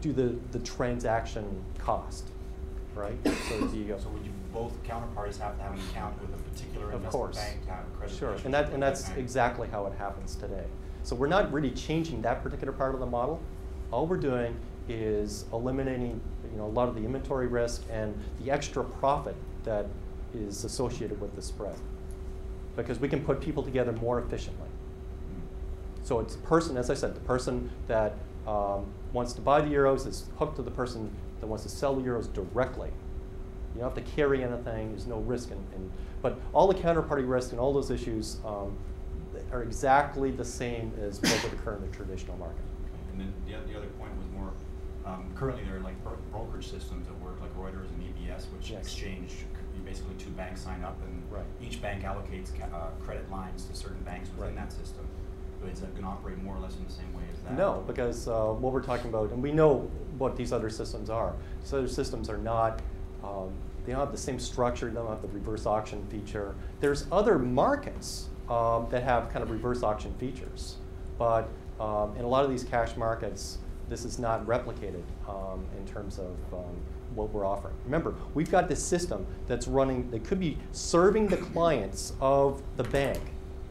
do the, the transaction cost, right? So So would you, both counterparties have to have an account with a particular Of investment course. bank to have a credit Sure, and that, and that's bank? exactly how it happens today. So we're not really changing that particular part of the model. All we're doing is eliminating, you know, a lot of the inventory risk and the extra profit that is associated with the spread. Because we can put people together more efficiently. So it's the person, as I said, the person that um, wants to buy the euros is hooked to the person that wants to sell the euros directly. You don't have to carry anything. There's no risk. In, in, but all the counterparty risk and all those issues um, are exactly the same as what would occur in the traditional market. And then the, the other point was more, um, currently there are like bro- brokerage systems that work like Reuters and EBS, which Yes. exchange, you basically two banks sign up and Right. each bank allocates ca- uh, credit lines to certain banks within Right. that system. But is that going to operate more or less in the same way as that? No, because uh, what we're talking about, and we know what these other systems are. These other systems are not, um, they don't have the same structure, they don't have the reverse auction feature. There's other markets um, that have kind of reverse auction features. But um, in a lot of these cash markets, this is not replicated um, in terms of um, what we're offering. Remember, we've got this system that's running, that could be serving the clients of the bank.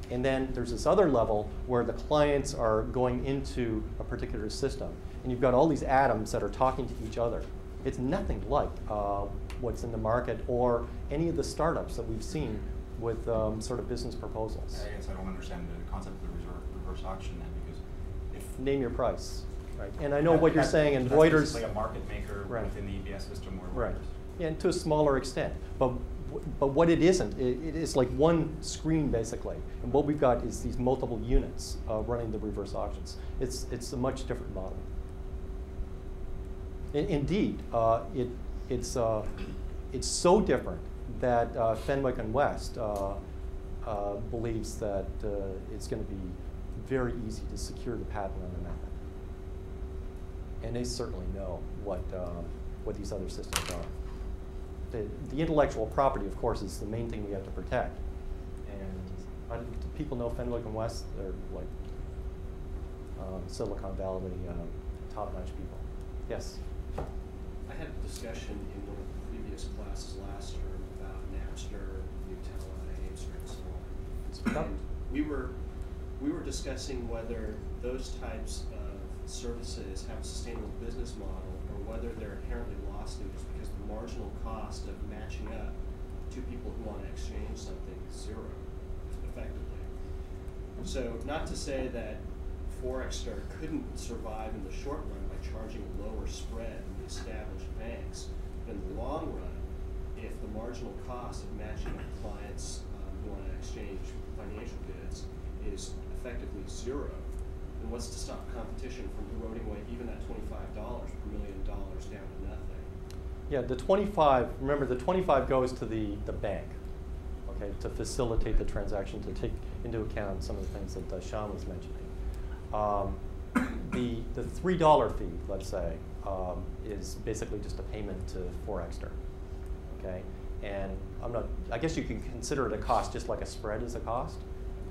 And then there's this other level where the clients are going into a particular system. And you've got all these atoms that are talking to each other. It's nothing like uh, what's in the market or any of the startups that we've seen with um, sort of business proposals. I guess I don't understand the concept of the reserve, reverse auction then, because if. Name your price, right? And I know That- what you're saying, and Reuters. basically a market maker Right. within the EBS system or Right. Yeah, and to a smaller extent. But, but what it isn't, it, it is like one screen basically. And what we've got is these multiple units uh, running the reverse auctions. It's, it's a much different model. Indeed, uh, it, it's, uh, it's so different that uh, Fenwick and West uh, uh, believes that uh, it's going to be very easy to secure the patent on the method. And they certainly know what, what these other systems are. The, the intellectual property, of course, is the main thing we have to protect. And uh, do people know Fenwick and West? They're like um, Silicon Valley um, top-notch people. Yes. I had a discussion in one of the previous classes last term about Napster, Gnutella, Acer, and so on. And we were, we were discussing whether those types of services have a sustainable business model or whether they're inherently loss leaders because the marginal cost of matching up two people who want to exchange something is zero, effectively. So not to say that Forexter couldn't survive in the short run by charging a lower spread than the established banks, but in the long run, if the marginal cost of matching up clients um, who want to exchange financial goods is effectively zero, then what's to stop competition from eroding away even that twenty-five dollars per million dollars down to nothing? Yeah, the 25, remember the 25 goes to the, the bank, okay, to facilitate the transaction, to take into account some of the things that uh, Sean was mentioning. Um, the, the $3 fee, let's say, um, is basically just a payment to Forexter, okay? And I'm not, I guess you can consider it a cost just like a spread is a cost,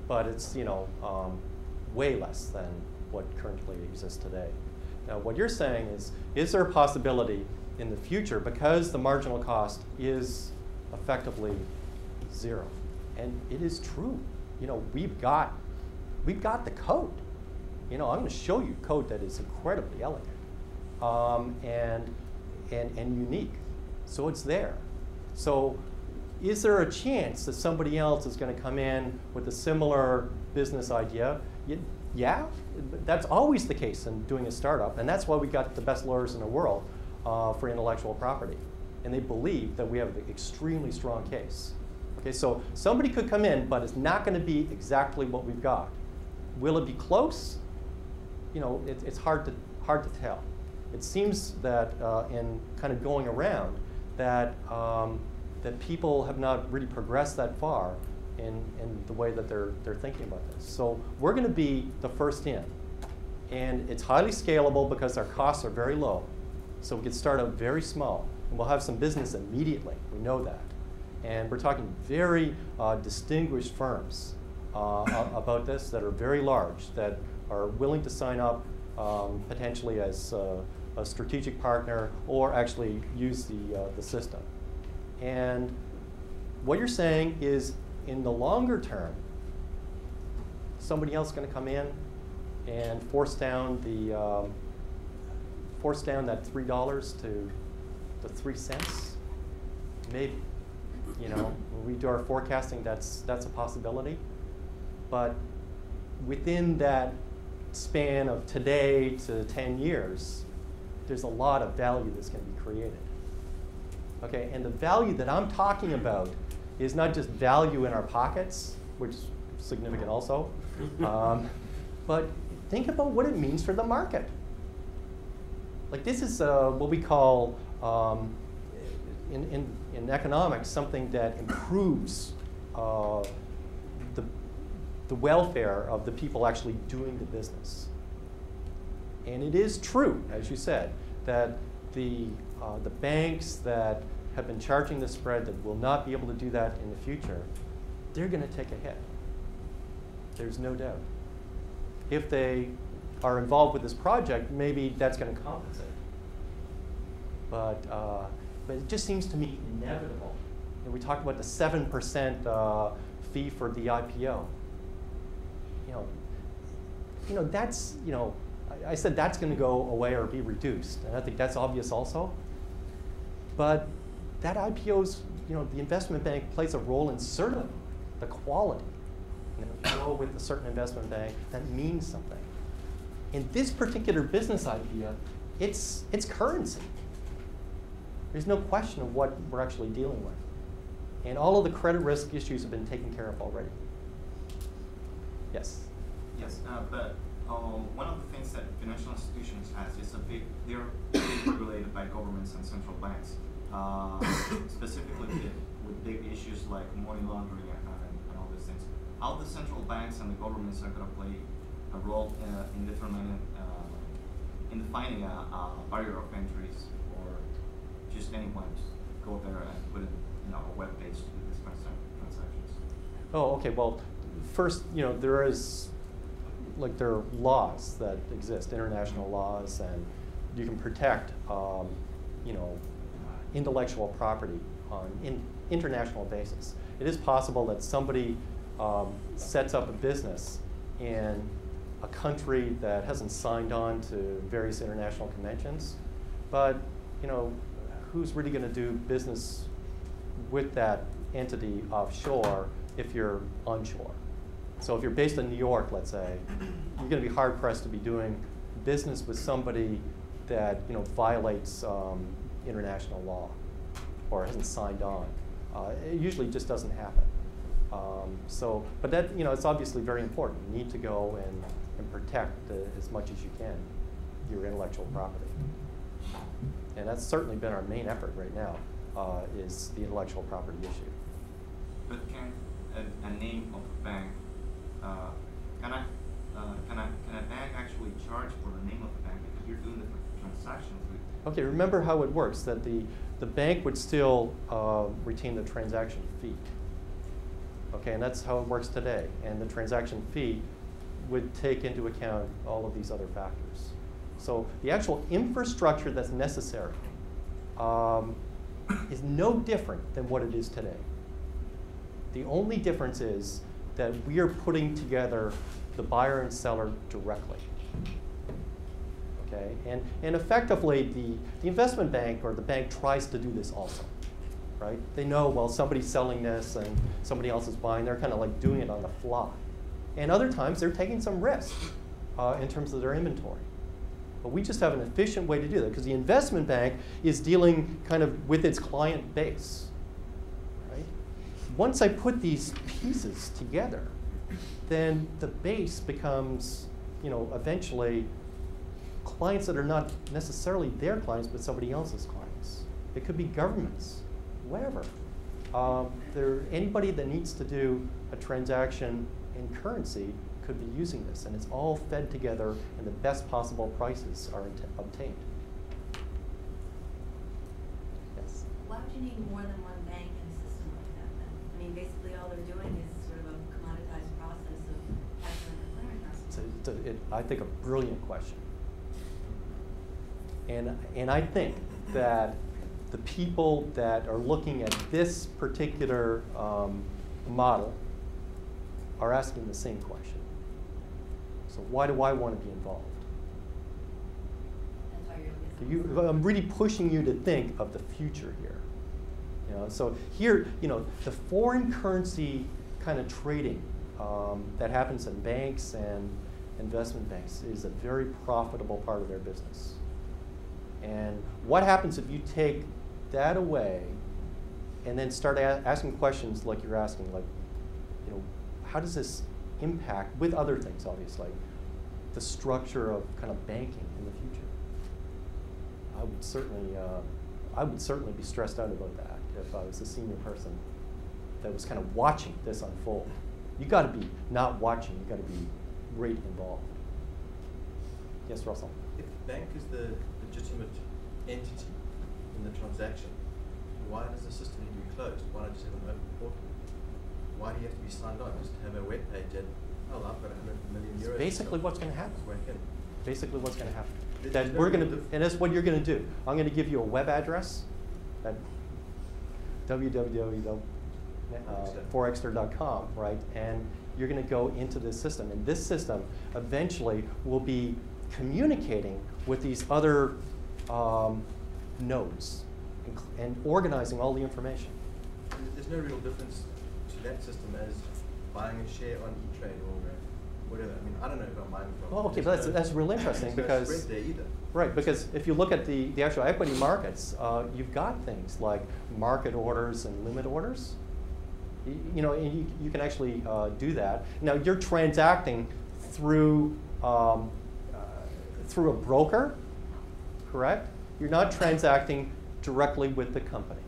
but it's, you know, um, way less than what currently exists today. Now, what you're saying is, is there a possibility in the future, because the marginal cost is effectively zero? And it is true. You know, we've got, we've got the code. You know, I'm going to show you code that is incredibly elegant um, and, and, and unique. So it's there. So is there a chance that somebody else is going to come in with a similar business idea? Yeah, that's always the case in doing a startup, and that's why we got the best lawyers in the world uh, for intellectual property. And they believe that we have an extremely strong case. Okay, so somebody could come in, but it's not going to be exactly what we've got. Will it be close? You know, it, it's hard to hard to tell. It seems that uh, in kind of going around that um, that people have not really progressed that far in, in the way that they're they're thinking about this. So we're going to be the first in, and it's highly scalable because our costs are very low. So we can start out very small, and we'll have some business immediately. We know that, and we're talking very uh, distinguished firms uh, about this that are very large that are willing to sign up um, potentially as uh, a strategic partner or actually use the, uh, the system. And what you're saying is in the longer term, somebody else is going to come in and force down the um, force down that three dollars to the three cents, maybe. You know, when we do our forecasting, that's that's a possibility. But within that span of today to 10 years, there's a lot of value that's going to be created. Okay, and the value that I'm talking about is not just value in our pockets, which is significant also, um, but think about what it means for the market. Like this is uh, what we call um, in, in, in economics something that improves uh, the, the welfare of the people actually doing the business. And it is true, as you said, that the, uh, the banks that have been charging the spread that will not be able to do that in the future, they're going to take a hit. There's no doubt. If they are involved with this project, maybe that's going to compensate. But, uh, but it just seems to me inevitable. And we talked about the 7% uh, fee for the IPO. You know, you know, that's, you know, I, said that's going to go away or be reduced. And I think that's obvious also. But that IPO's, you know, the investment bank plays a role in certain the quality. You know, go with a certain investment bank, that means something. In this particular business idea, it's, it's currency. There's no question of what we're actually dealing with. And all of the credit risk issues have been taken care of already. Yes? Yes, uh, but uh, one of the things that financial institutions has is a big, they're big regulated by governments and central banks, uh, specifically with, with big issues like money laundering and, and, and, all these things. How the central banks and the governments are going to play a role uh, in determining, uh, in defining a, a barrier of entries, or just anyone just go there and put it, you know, a web page to do these transactions. Oh, okay. Well, first, you know, there is like there are laws that exist, international laws, and you can protect, um, you know, intellectual property on in international basis. It is possible that somebody um, sets up a business in a country that hasn't signed on to various international conventions, but you know, who's really going to do business with that entity offshore if you're onshore? So if you're based in New York, let's say, you're going to be hard pressed to be doing business with somebody that you know violates um, international law or hasn't signed on. Uh, it usually just doesn't happen. Um, so, but that you know, it's obviously very important. You need to go and, and protect as much as you can your intellectual property, and that's certainly been our main effort right now. Uh, is the intellectual property issue. But can a, a name of a bank uh, can I uh, can I can a bank actually charge for the name of the bank because you're doing the transactions? Okay, remember how it works that the the bank would still uh, retain the transaction fee. Okay, and that's how it works today. And the transaction fee would take into account all of these other factors. So the actual infrastructure that's necessary um, is no different than what it is today. The only difference is that we are putting together the buyer and seller directly. Okay, and, and effectively the, the investment bank or the bank tries to do this also, right? They know, well, somebody's selling this and somebody else is buying. They're kind of like doing it on the fly. And other times they're taking some risk uh, in terms of their inventory. But we just have an efficient way to do that because the investment bank is dealing kind of with its client base once I put these pieces together, then the base becomes, you know, eventually clients that are not necessarily their clients, but somebody else's clients. It could be governments, whatever. Um, there, anybody that needs to do a transaction in currency could be using this, and it's all fed together, and the best possible prices are obtained. Yes. Why would you need more than one? A, commoditized process it, I think, a brilliant question. And, and I think that the people that are looking at this particular um, model are asking the same question. So why do I want to be involved? You, I'm really pushing you to think of the future here. You know, so here, you know, the foreign currency kind of trading um, that happens in banks and investment banks is a very profitable part of their business. And what happens if you take that away and then start asking questions like you're asking, like, you know, how does this impact, with other things obviously, the structure of kind of banking in the future? I would certainly, uh, I would certainly be stressed out about that if I was a senior person that was kind of watching this unfold. You got to be not watching, you got to be rate involved. Yes, Russell? If the bank is the legitimate entity in the transaction, why does the system need to be closed? Why not just have an open portal? Why do you have to be signed on? Just have a web page and, oh, I've got 100 million euros. It's basically what's going to happen. basically what's going to happen. That we're going to, and that's what you're going to do. I'm going to give you a web address at www.forexter.com, right? And you're going to go into this system, and this system eventually will be communicating with these other um, nodes and, and organizing all the information. There's no real difference to that system as buying a share on E-Trade or uh, whatever. I mean, I don't know who I'm buying from. Well, okay, but that's, no- that's real interesting because... no Right, because if you look at the, the actual equity markets, uh, you've got things like market orders and limit orders. Y- You know, and you, you can actually uh, do that. Now, you're transacting through, um, uh, through a broker, correct? You're not transacting directly with the company.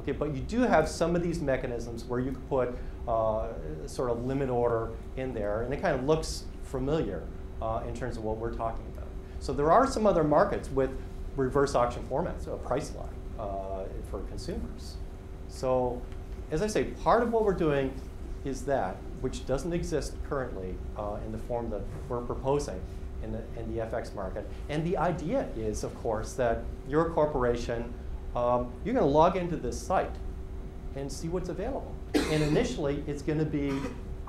Okay, but you do have some of these mechanisms where you can put uh, sort of limit order in there, and it kind of looks familiar uh, in terms of what we're talking about. So there are some other markets with reverse auction formats, a Priceline uh, for consumers. So as I say, part of what we're doing is that, which doesn't exist currently uh, in the form that we're proposing in the, in the FX market. And the idea is, of course, that you're a corporation, um, you're going to log into this site and see what's available. And initially, it's going to be,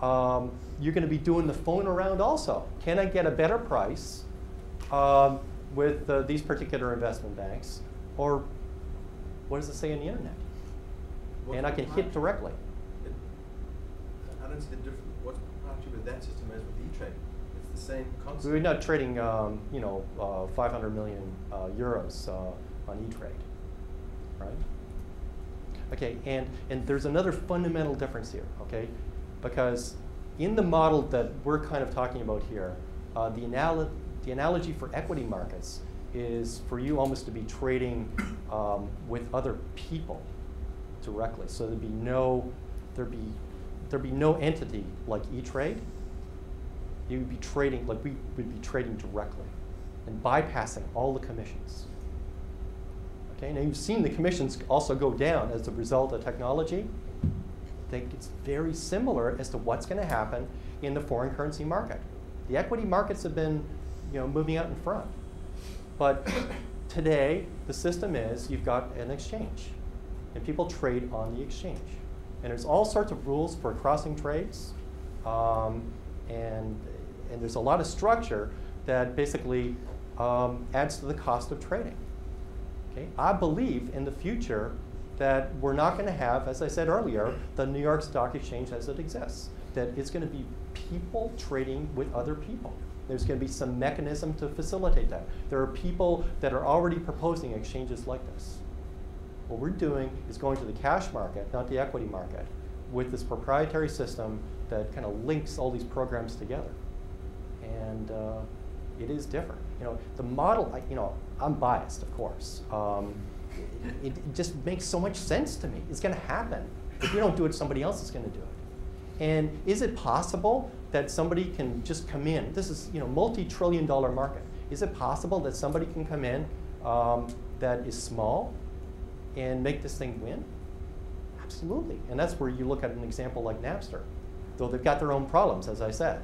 um, you're going to be doing the phone around also. Can I get a better price um, with uh, these particular investment banks? Or what does it say on the internet? What's and I can hit directly. It- I don't see the difference. What's proprietary with that system as with E-Trade? It's the same concept. We're not trading, um, you know, uh, 500 million uh, euros uh, on E-Trade, right? Okay, and, and there's another fundamental difference here, okay? Because in the model that we're kind of talking about here, uh, the, anal- the analogy for equity markets is for you almost to be trading um, with other people directly. So there'd be no, there'd be, there'd be no entity like E-Trade you would be trading, like we would be trading directly and bypassing all the commissions. Okay, now you've seen the commissions also go down as a result of technology. I think it's very similar as to what's going to happen in the foreign currency market. The equity markets have been, you know, moving out in front. But today, the system is you've got an exchange, and people trade on the exchange. And there's all sorts of rules for crossing trades, um, and, and there's a lot of structure that basically um, adds to the cost of trading. Okay? I believe in the future that we're not going to have, as I said earlier, the New York Stock Exchange as it exists. That it's going to be people trading with other people. There's going to be some mechanism to facilitate that. There are people that are already proposing exchanges like this. What we're doing is going to the cash market, not the equity market, with this proprietary system that kind of links all these programs together. And uh, it is different. You know, the model, I- you know, I'm biased, of course. Um, it, it just makes so much sense to me. It's going to happen. If we don't do it, somebody else is going to do it. And is it possible that somebody can just come in? This is, you know, multi-trillion dollar market. Is it possible that somebody can come in um, that is small and make this thing win? Absolutely. And that's where you look at an example like Napster. Though they've got their own problems, as I said,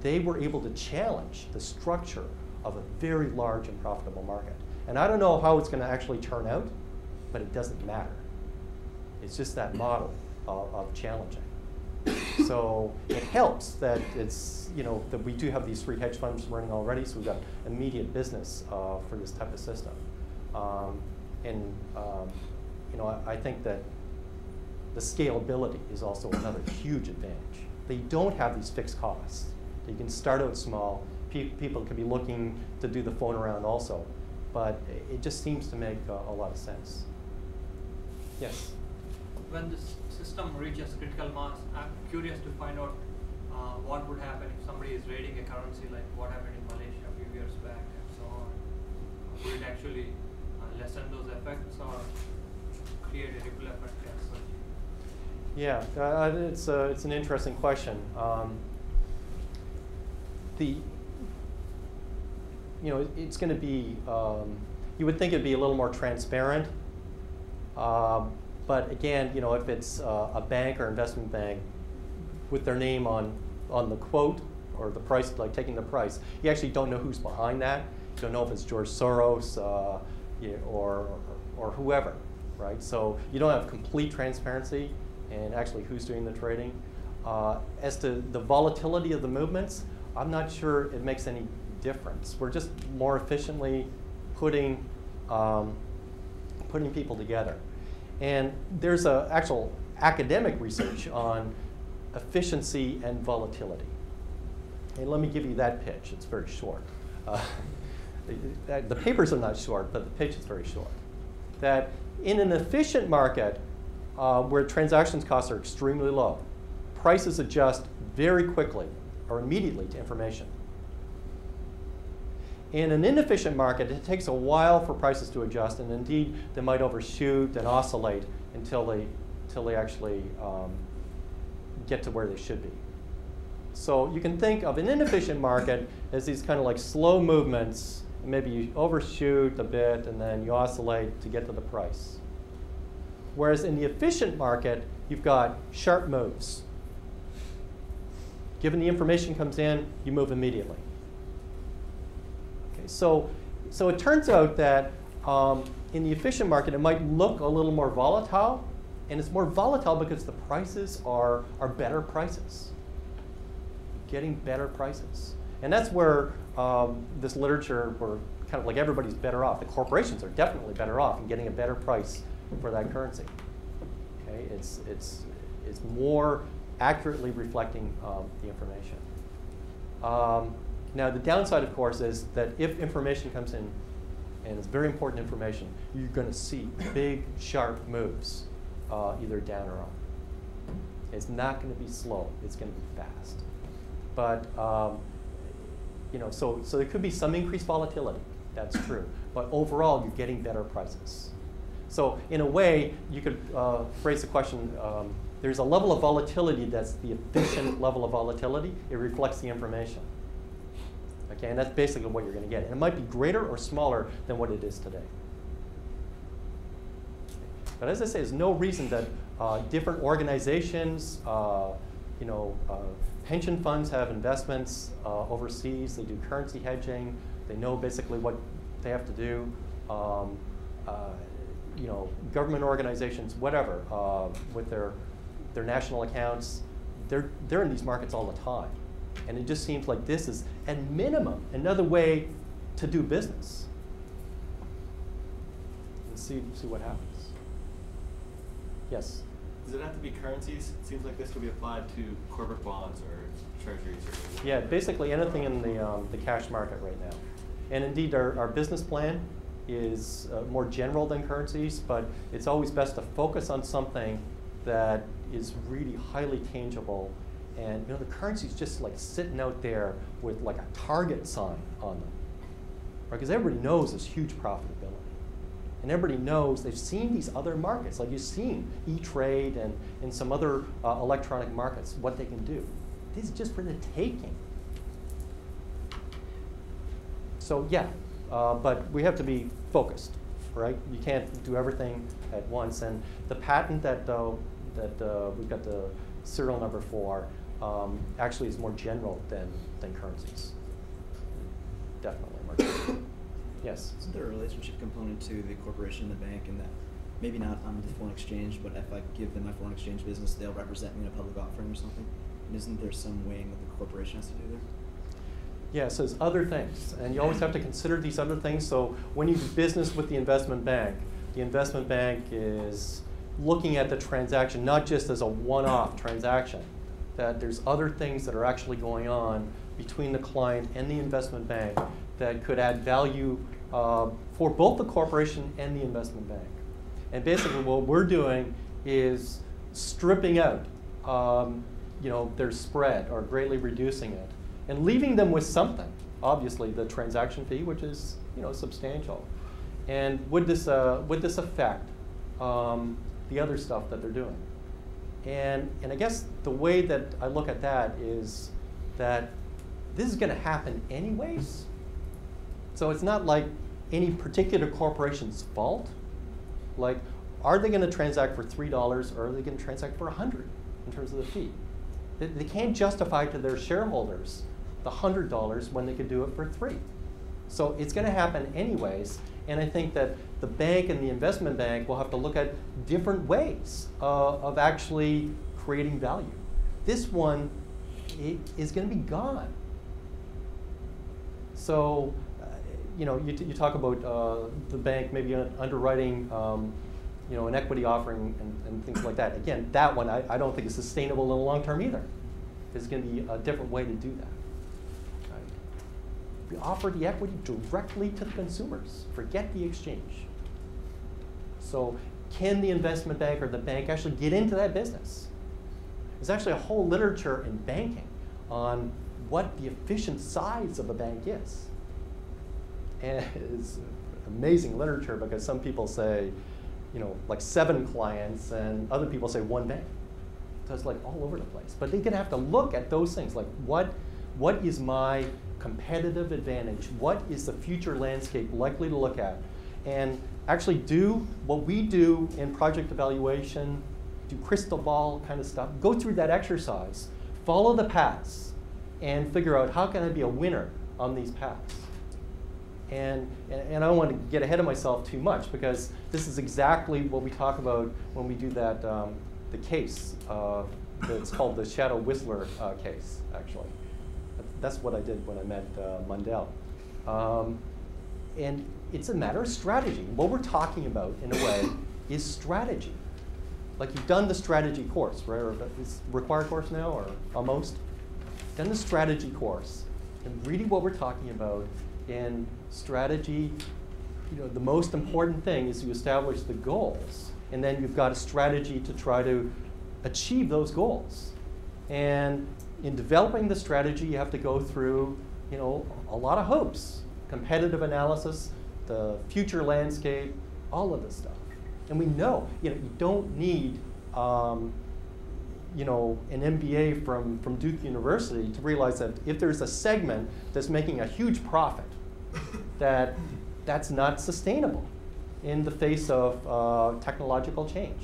they were able to challenge the structure of a very large and profitable market. And I don't know how it's going to actually turn out, but it doesn't matter. It's just that model of, of challenging. So it helps that it's, you know, that we do have these three hedge funds running already, so we've got immediate business uh, for this type of system. Um, and, um, you know, I, I think that the scalability is also another huge advantage. They don't have these fixed costs. You can start out small. Pe- people can be looking to do the phone around also, but it, it just seems to make uh, a lot of sense. Yes. When this system reaches critical mass, I'm curious to find out uh, what would happen if somebody is raiding a currency like what happened in Malaysia a few years back and so on. Would it actually uh, lessen those effects or create a ripple effect? Yeah, uh, it's, uh, it's an interesting question. Um, the, you know, it's going to be, um, you would think it'd be a little more transparent. Um, but again, you know, if it's uh, a bank or investment bank with their name on, on the quote or the price, like taking the price, you actually don't know who's behind that. You don't know if it's George Soros uh, or, or whoever, right? So you don't have complete transparency and actually who's doing the trading. Uh, as to the volatility of the movements, I'm not sure it makes any difference. We're just more efficiently putting, um, putting people together. And there's a actual academic research on efficiency and volatility. And let me give you that pitch. It's very short. Uh, the, papers are not short, but the pitch is very short. That in an efficient market uh, where transactions costs are extremely low, prices adjust very quickly or immediately to information. In an inefficient market, it takes a while for prices to adjust, and indeed, they might overshoot and oscillate until they, until they actually um, get to where they should be. So you can think of an inefficient market as these kind of like slow movements. Maybe you overshoot a bit, and then you oscillate to get to the price. Whereas in the efficient market, you've got sharp moves. Given the information comes in, you move immediately. So, so it turns out that um, in the efficient market, it might look a little more volatile, and it's more volatile because the prices are, are better prices, getting better prices. And that's where um, this literature, where kind of like everybody's better off. The corporations are definitely better off in getting a better price for that currency. Okay, it's, it's, it's more accurately reflecting um, the information. Now, the downside, of course, is that if information comes in, and it's very important information, you're going to see big, sharp moves, uh, either down or up. It's not going to be slow. It's going to be fast. But um, you know, so so there could be some increased volatility. That's true. But overall, you're getting better prices. So in a way, you could uh, phrase the question um, there's a level of volatility that's the efficient level of volatility. It reflects the information. Okay, and that's basically what you're going to get. And it might be greater or smaller than what it is today. But as I say, there's no reason that uh, different organizations, uh, you know, uh, pension funds have investments uh, overseas. They do currency hedging. They know basically what they have to do. Um, uh, you know, government organizations, whatever, uh, with their their national accounts, they're, they're in these markets all the time. And it just seems like this is, at minimum, another way to do business. And see, see what happens. Yes? Does it have to be currencies? It seems like this could be applied to corporate bonds or treasuries or Yeah, basically anything in the, um, the cash market right now. And indeed, our, our business plan is uh, more general than currencies, but it's always best to focus on something that is really highly tangible. And you know, the currency is just like sitting out there with like a target sign on them. Right? Because everybody knows there's huge profitability. And everybody knows they've seen these other markets, like you've seen E-Trade and, and some other uh, electronic markets, what they can do. This is just for the taking. So yeah, uh, but we have to be focused, right? You can't do everything at once. And the patent that uh, that we've got the serial number for um, actually is more general than, than currencies. Definitely more general. yes? Isn't there a relationship component to the corporation and the bank in that maybe not on the foreign exchange, but if I give them my foreign exchange business, they'll represent me in a public offering or something? And isn't there some weighing that the corporation has to do there? Yeah, so there's other things, and you always have to consider these other things. So when you do business with the investment bank, the investment bank is looking at the transaction not just as a one-off transaction, that there's other things that are actually going on between the client and the investment bank that could add value uh, for both the corporation and the investment bank. And basically what we're doing is stripping out um, you know, their spread or greatly reducing it and leaving them with something. Obviously the transaction fee, which is you know, substantial. And would this, uh, would this affect um, the other stuff that they're doing. And, and I guess the way that I look at that is that this is going to happen anyways. So it's not like any particular corporation's fault. Like, are they going to transact for $3 or are they going to transact for 100 in terms of the fee? They, they can't justify to their shareholders the $100 when they could do it for three. So it's going to happen anyways. And I think that the bank and the investment bank will have to look at different ways uh, of actually creating value. This one is going to be gone. So, uh, you know, you, you talk about uh, the bank maybe underwriting, um, you know, an equity offering and, and, things like that. Again, that one I, I don't think is sustainable in the long term either. There's going to be a different way to do that. We offer the equity directly to the consumers. Forget the exchange. So can the investment bank or the bank actually get into that business? There's actually a whole literature in banking on what the efficient size of a bank is. And it's amazing literature because some people say, you know, like seven clients, and other people say one bank. So it's like all over the place. But they're to have to look at those things, like what, what is my competitive advantage? What is the future landscape likely to look at? And actually do what we do in project evaluation, do crystal ball kind of stuff. Go through that exercise, follow the paths, and figure out how can I be a winner on these paths. And, and, and, I don't want to get ahead of myself too much because this is exactly what we talk about when we do that, um, the case. Uh, it's called the Shadow Whistler uh, case, actually that's what I did when I met uh, Mundell. Um, and it's a matter of strategy. What we're talking about, in a way, is strategy. Like you've done the strategy course, right? Or is required course now, or almost? Done the strategy course. And really what we're talking about in strategy, you know, the most important thing is you establish the goals. And then you've got a strategy to try to achieve those goals. And in developing the strategy, you have to go through, you know, a lot of hopes, competitive analysis, the future landscape, all of this stuff. And we know, you know, you don't need, um, you know, an MBA from, from Duke University to realize that if there's a segment that's making a huge profit, that that's not sustainable in the face of uh, technological change.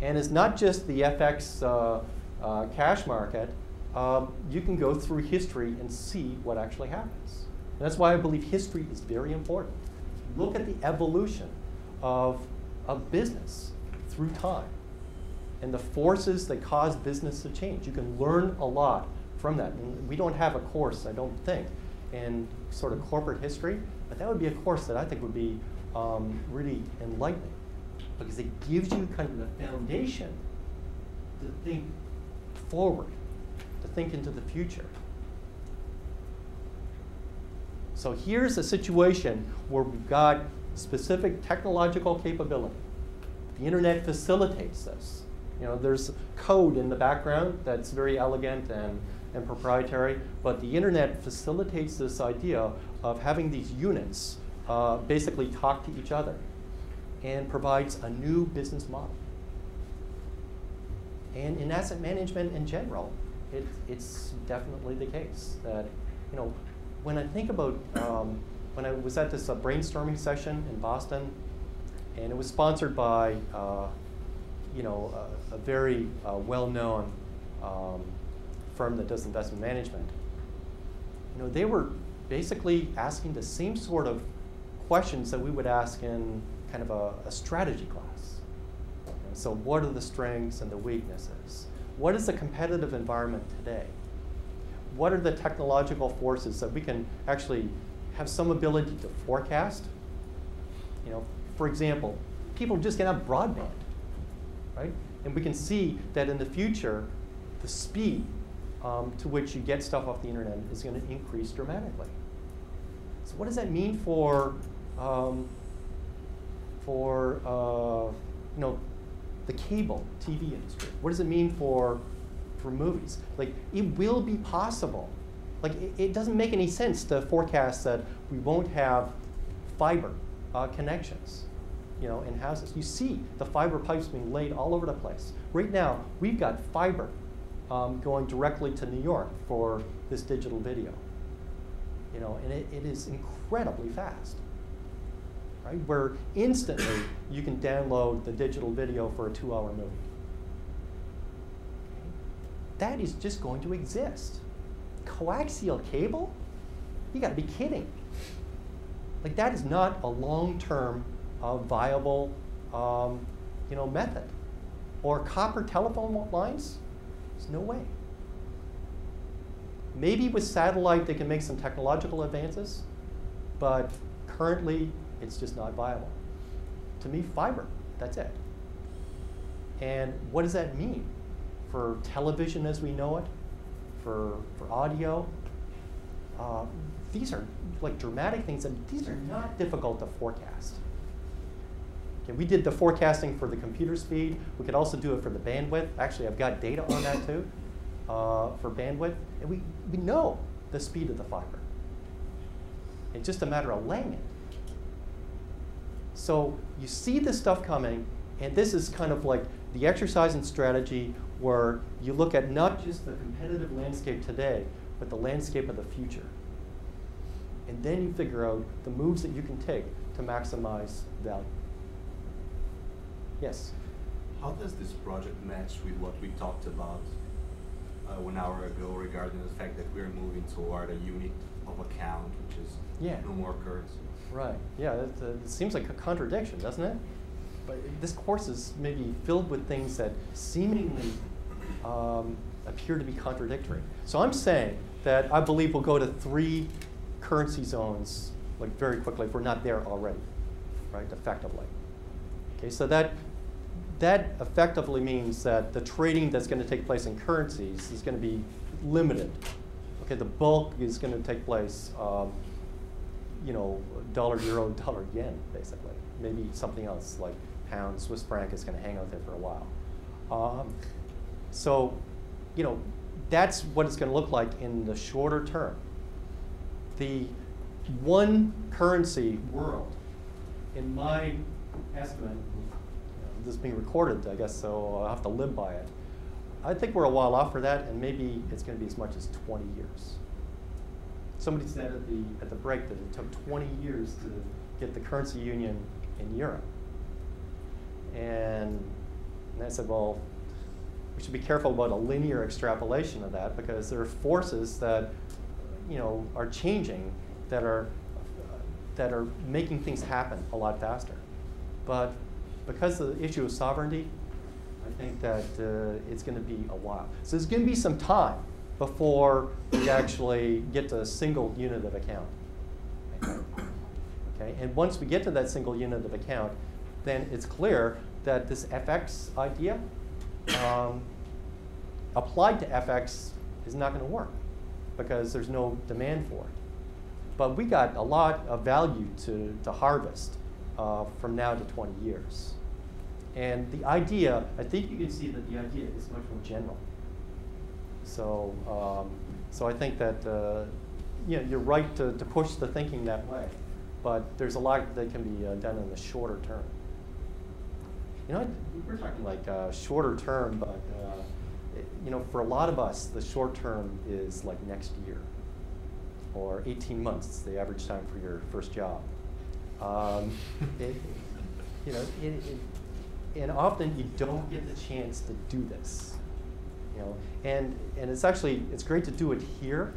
And it's not just the FX uh, uh, cash market, um, you can go through history and see what actually happens. And that's why I believe history is very important. Look at the evolution of, of business through time and the forces that cause business to change. You can learn a lot from that. And we don't have a course, I don't think, in sort of corporate history, but that would be a course that I think would be um, really enlightening because it gives you kind of the foundation to think forward to think into the future. So here's a situation where we've got specific technological capability. The internet facilitates this. You know, there's code in the background that's very elegant and, and proprietary, but the internet facilitates this idea of having these units uh, basically talk to each other and provides a new business model. And in asset management in general, it, it's definitely the case that, you know, when I think about, um, when I was at this uh, brainstorming session in Boston, and it was sponsored by, uh, you know, a, a very uh, well-known um, firm that does investment management. You know, they were basically asking the same sort of questions that we would ask in kind of a, a strategy class. So what are the strengths and the weaknesses? What is the competitive environment today? What are the technological forces that we can actually have some ability to forecast? You know, for example, people just get out broadband, right? And we can see that in the future, the speed um, to which you get stuff off the internet is going to increase dramatically. So what does that mean for, um, for uh, you know, the cable TV industry? What does it mean for, for movies? Like, it will be possible. Like, it, it doesn't make any sense to forecast that we won't have fiber uh, connections, you know, in houses. You see the fiber pipes being laid all over the place. Right now, we've got fiber um, going directly to New York for this digital video. You know, and it, it is incredibly fast right? Where instantly you can download the digital video for a two hour movie. That is just going to exist. coaxial cable? You got to be kidding. Like that is not a long-term uh, viable, um, you know, method. Or copper telephone lines? There's no way. Maybe with satellite they can make some technological advances, but currently it's just not viable. To me, fiber, that's it. And what does that mean for television as we know it, for, for audio? Uh, these are like dramatic things, and these are not difficult to forecast. Okay, we did the forecasting for the computer speed. We could also do it for the bandwidth. Actually, I've got data on that too uh, for bandwidth, and we, we know the speed of the fiber. It's just a matter of laying it. So you see this stuff coming, and this is kind of like the exercise and strategy where you look at not just the competitive landscape today, but the landscape of the future. And then you figure out the moves that you can take to maximize value. Yes? How does this project match with what we talked about uh, one hour ago regarding the fact that we're moving toward a unit of account, which is yeah. no more currency? Right. Yeah, uh, it seems like a contradiction, doesn't it? But this course is maybe filled with things that seemingly um, appear to be contradictory. So I'm saying that I believe we'll go to three currency zones like very quickly if we're not there already, right? Effectively. Okay, so that that effectively means that the trading that's going to take place in currencies is going to be limited. Okay, the bulk is going to take place, um, you know, dollar euro, dollar yen, basically. Maybe something else like pound, Swiss franc is going to hang out there for a while. Um, so, you know, that's what it's going to look like in the shorter term. The one currency world, in my estimate, this is being recorded, I guess, so I'll have to live by it. I think we're a while off for that, and maybe it's going to be as much as 20 years. Somebody said at the, at the break that it took 20 years to get the currency union in Europe. And, and I said, well, we should be careful about a linear extrapolation of that because there are forces that, you know, are changing that are, that are making things happen a lot faster. But because of the issue of sovereignty, I think that uh, it's going to be a while. So there's going to be some time before we actually get to a single unit of account. Okay, and once we get to that single unit of account, then it's clear that this FX idea um, applied to FX is not going to work because there's no demand for it. But we got a lot of value to, to harvest uh, from now to 20 years. And the idea, I think you can see that the idea is much more general. So, um, so I think that uh, you know, you're right to, to push the thinking that way, but there's a lot that can be uh, done in the shorter term. You know, we're talking like uh, shorter term, but uh, it, you know, for a lot of us, the short term is like next year or 18 months. It's the average time for your first job. Um, it, you know, it, it, and often you don't get the chance to do this. You know, and and it's actually it's great to do it here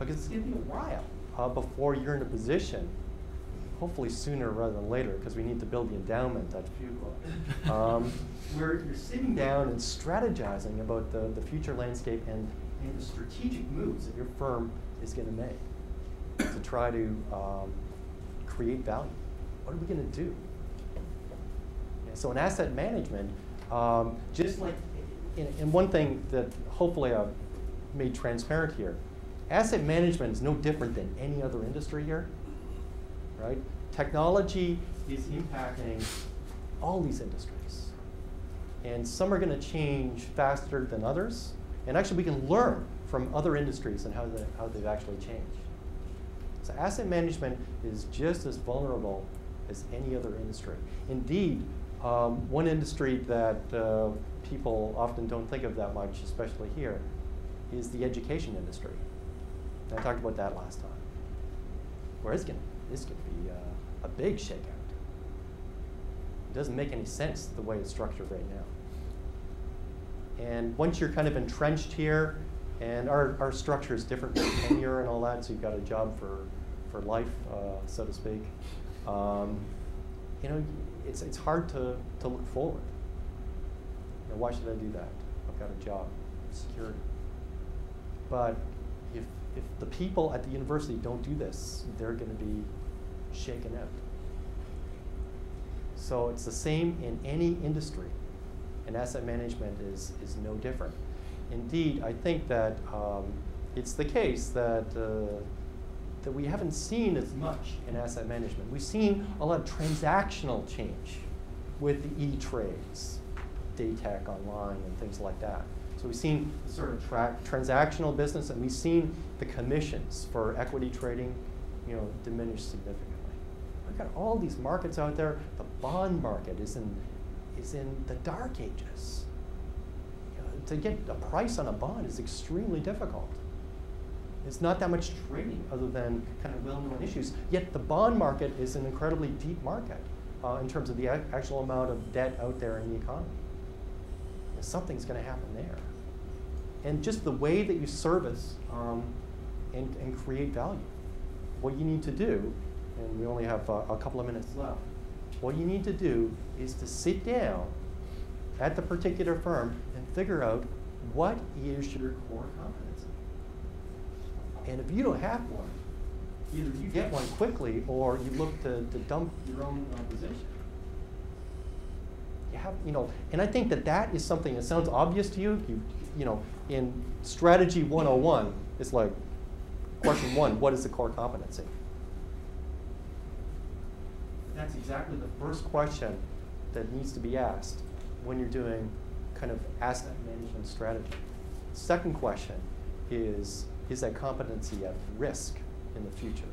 because it's going to be a while uh, before you're in a position, hopefully sooner rather than later, because we need to build the endowment at Fuqua, um, where you're sitting down and strategizing about the, the future landscape and, and the strategic moves that your firm is going to make to try to um, create value. What are we going to do? So in asset management, um, just like, and one thing that hopefully I've made transparent here, asset management is no different than any other industry here, right? Technology is impacting all these industries. And some are going to change faster than others. And actually, we can learn from other industries and how, they, how they've actually changed. So asset management is just as vulnerable as any other industry. Indeed, um, one industry that uh, people often don't think of that much, especially here, is the education industry. I talked about that last time. Where it's going it's could be uh, a big shakeout. It doesn't make any sense the way it's structured right now. And once you're kind of entrenched here, And our, our structure is different for tenure and all that, so you've got a job for, for life, uh, so to speak. Um, you know, it's, it's hard to, to look forward. You know, why should I do that? I've got a job, security. But if, if the people at the university don't do this, they're going to be shaken out. So it's the same in any industry, and asset management is, is no different. Indeed, I think that um, it's the case that, uh, that we haven't seen as much in asset management. We've seen a lot of transactional change with the e-trades, Datek online and things like that. So we've seen sort of tra transactional business and we've seen the commissions for equity trading you know, diminish significantly. We've got all these markets out there. The bond market is in, is in the dark ages. You know, to get a price on a bond is extremely difficult. It's not that much trading other than kind of well-known issues. Yet the bond market is an incredibly deep market uh, in terms of the actual amount of debt out there in the economy. And something's going to happen there. And just the way that you service um, and, and create value. What you need to do, and we only have uh, a couple of minutes left, what you need to do is to sit down at the particular firm and figure out what is your core competency. And if you don't have one, either you get one quickly or you look to, to dump your own uh, position. You have, you know, and I think that that is something that sounds obvious to you. You, you know, in strategy 101, it's like, question one, what is the core competency? That's exactly the first question that needs to be asked when you're doing kind of asset management strategy. Second question is, is that competency at risk in the future?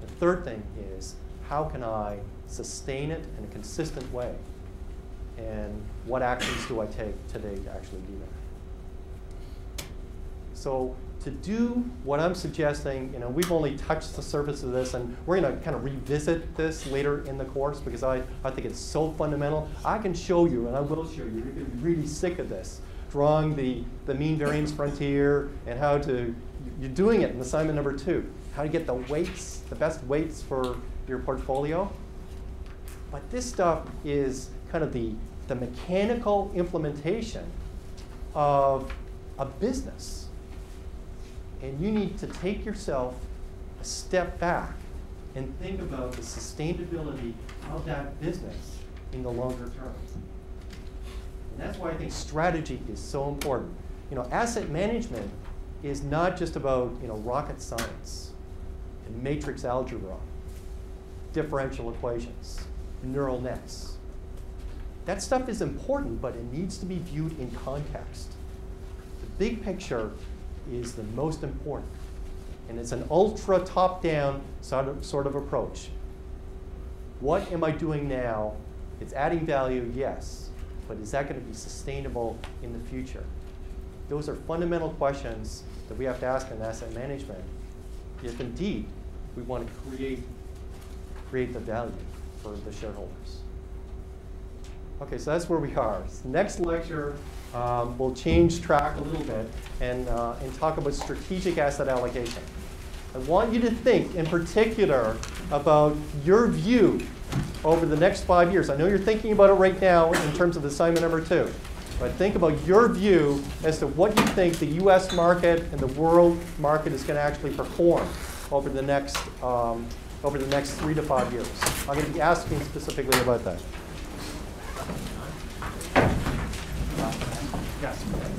The third thing is, how can I sustain it in a consistent way? And what actions do I take today to actually do that? So to do what I'm suggesting, you know, we've only touched the surface of this, and we're going to kind of revisit this later in the course because I, I think it's so fundamental. I can show you, and I will show you, you're really sick of this, drawing the, the mean variance frontier and how to, you're doing it in assignment number two, how to get the weights, the best weights for your portfolio. But this stuff is kind of the, the mechanical implementation of a business and you need to take yourself a step back and think about the sustainability of that business in the longer term. And that's why I think strategy is so important. You know, asset management is not just about you know, rocket science and matrix algebra, differential equations, neural nets. That stuff is important, but it needs to be viewed in context. The big picture is the most important. And it's an ultra top-down sort of, sort of approach. What am I doing now? It's adding value, yes, but is that going to be sustainable in the future? Those are fundamental questions that we have to ask in asset management if indeed we want to create, create the value for the shareholders. Okay, so that's where we are. Next lecture, um, we'll change track a little bit and, uh, and talk about strategic asset allocation. I want you to think in particular about your view over the next five years. I know you're thinking about it right now in terms of assignment number two. But think about your view as to what you think the US market and the world market is going to actually perform over the next um, over the next three to five years. I'm going to be asking specifically about that. Yes.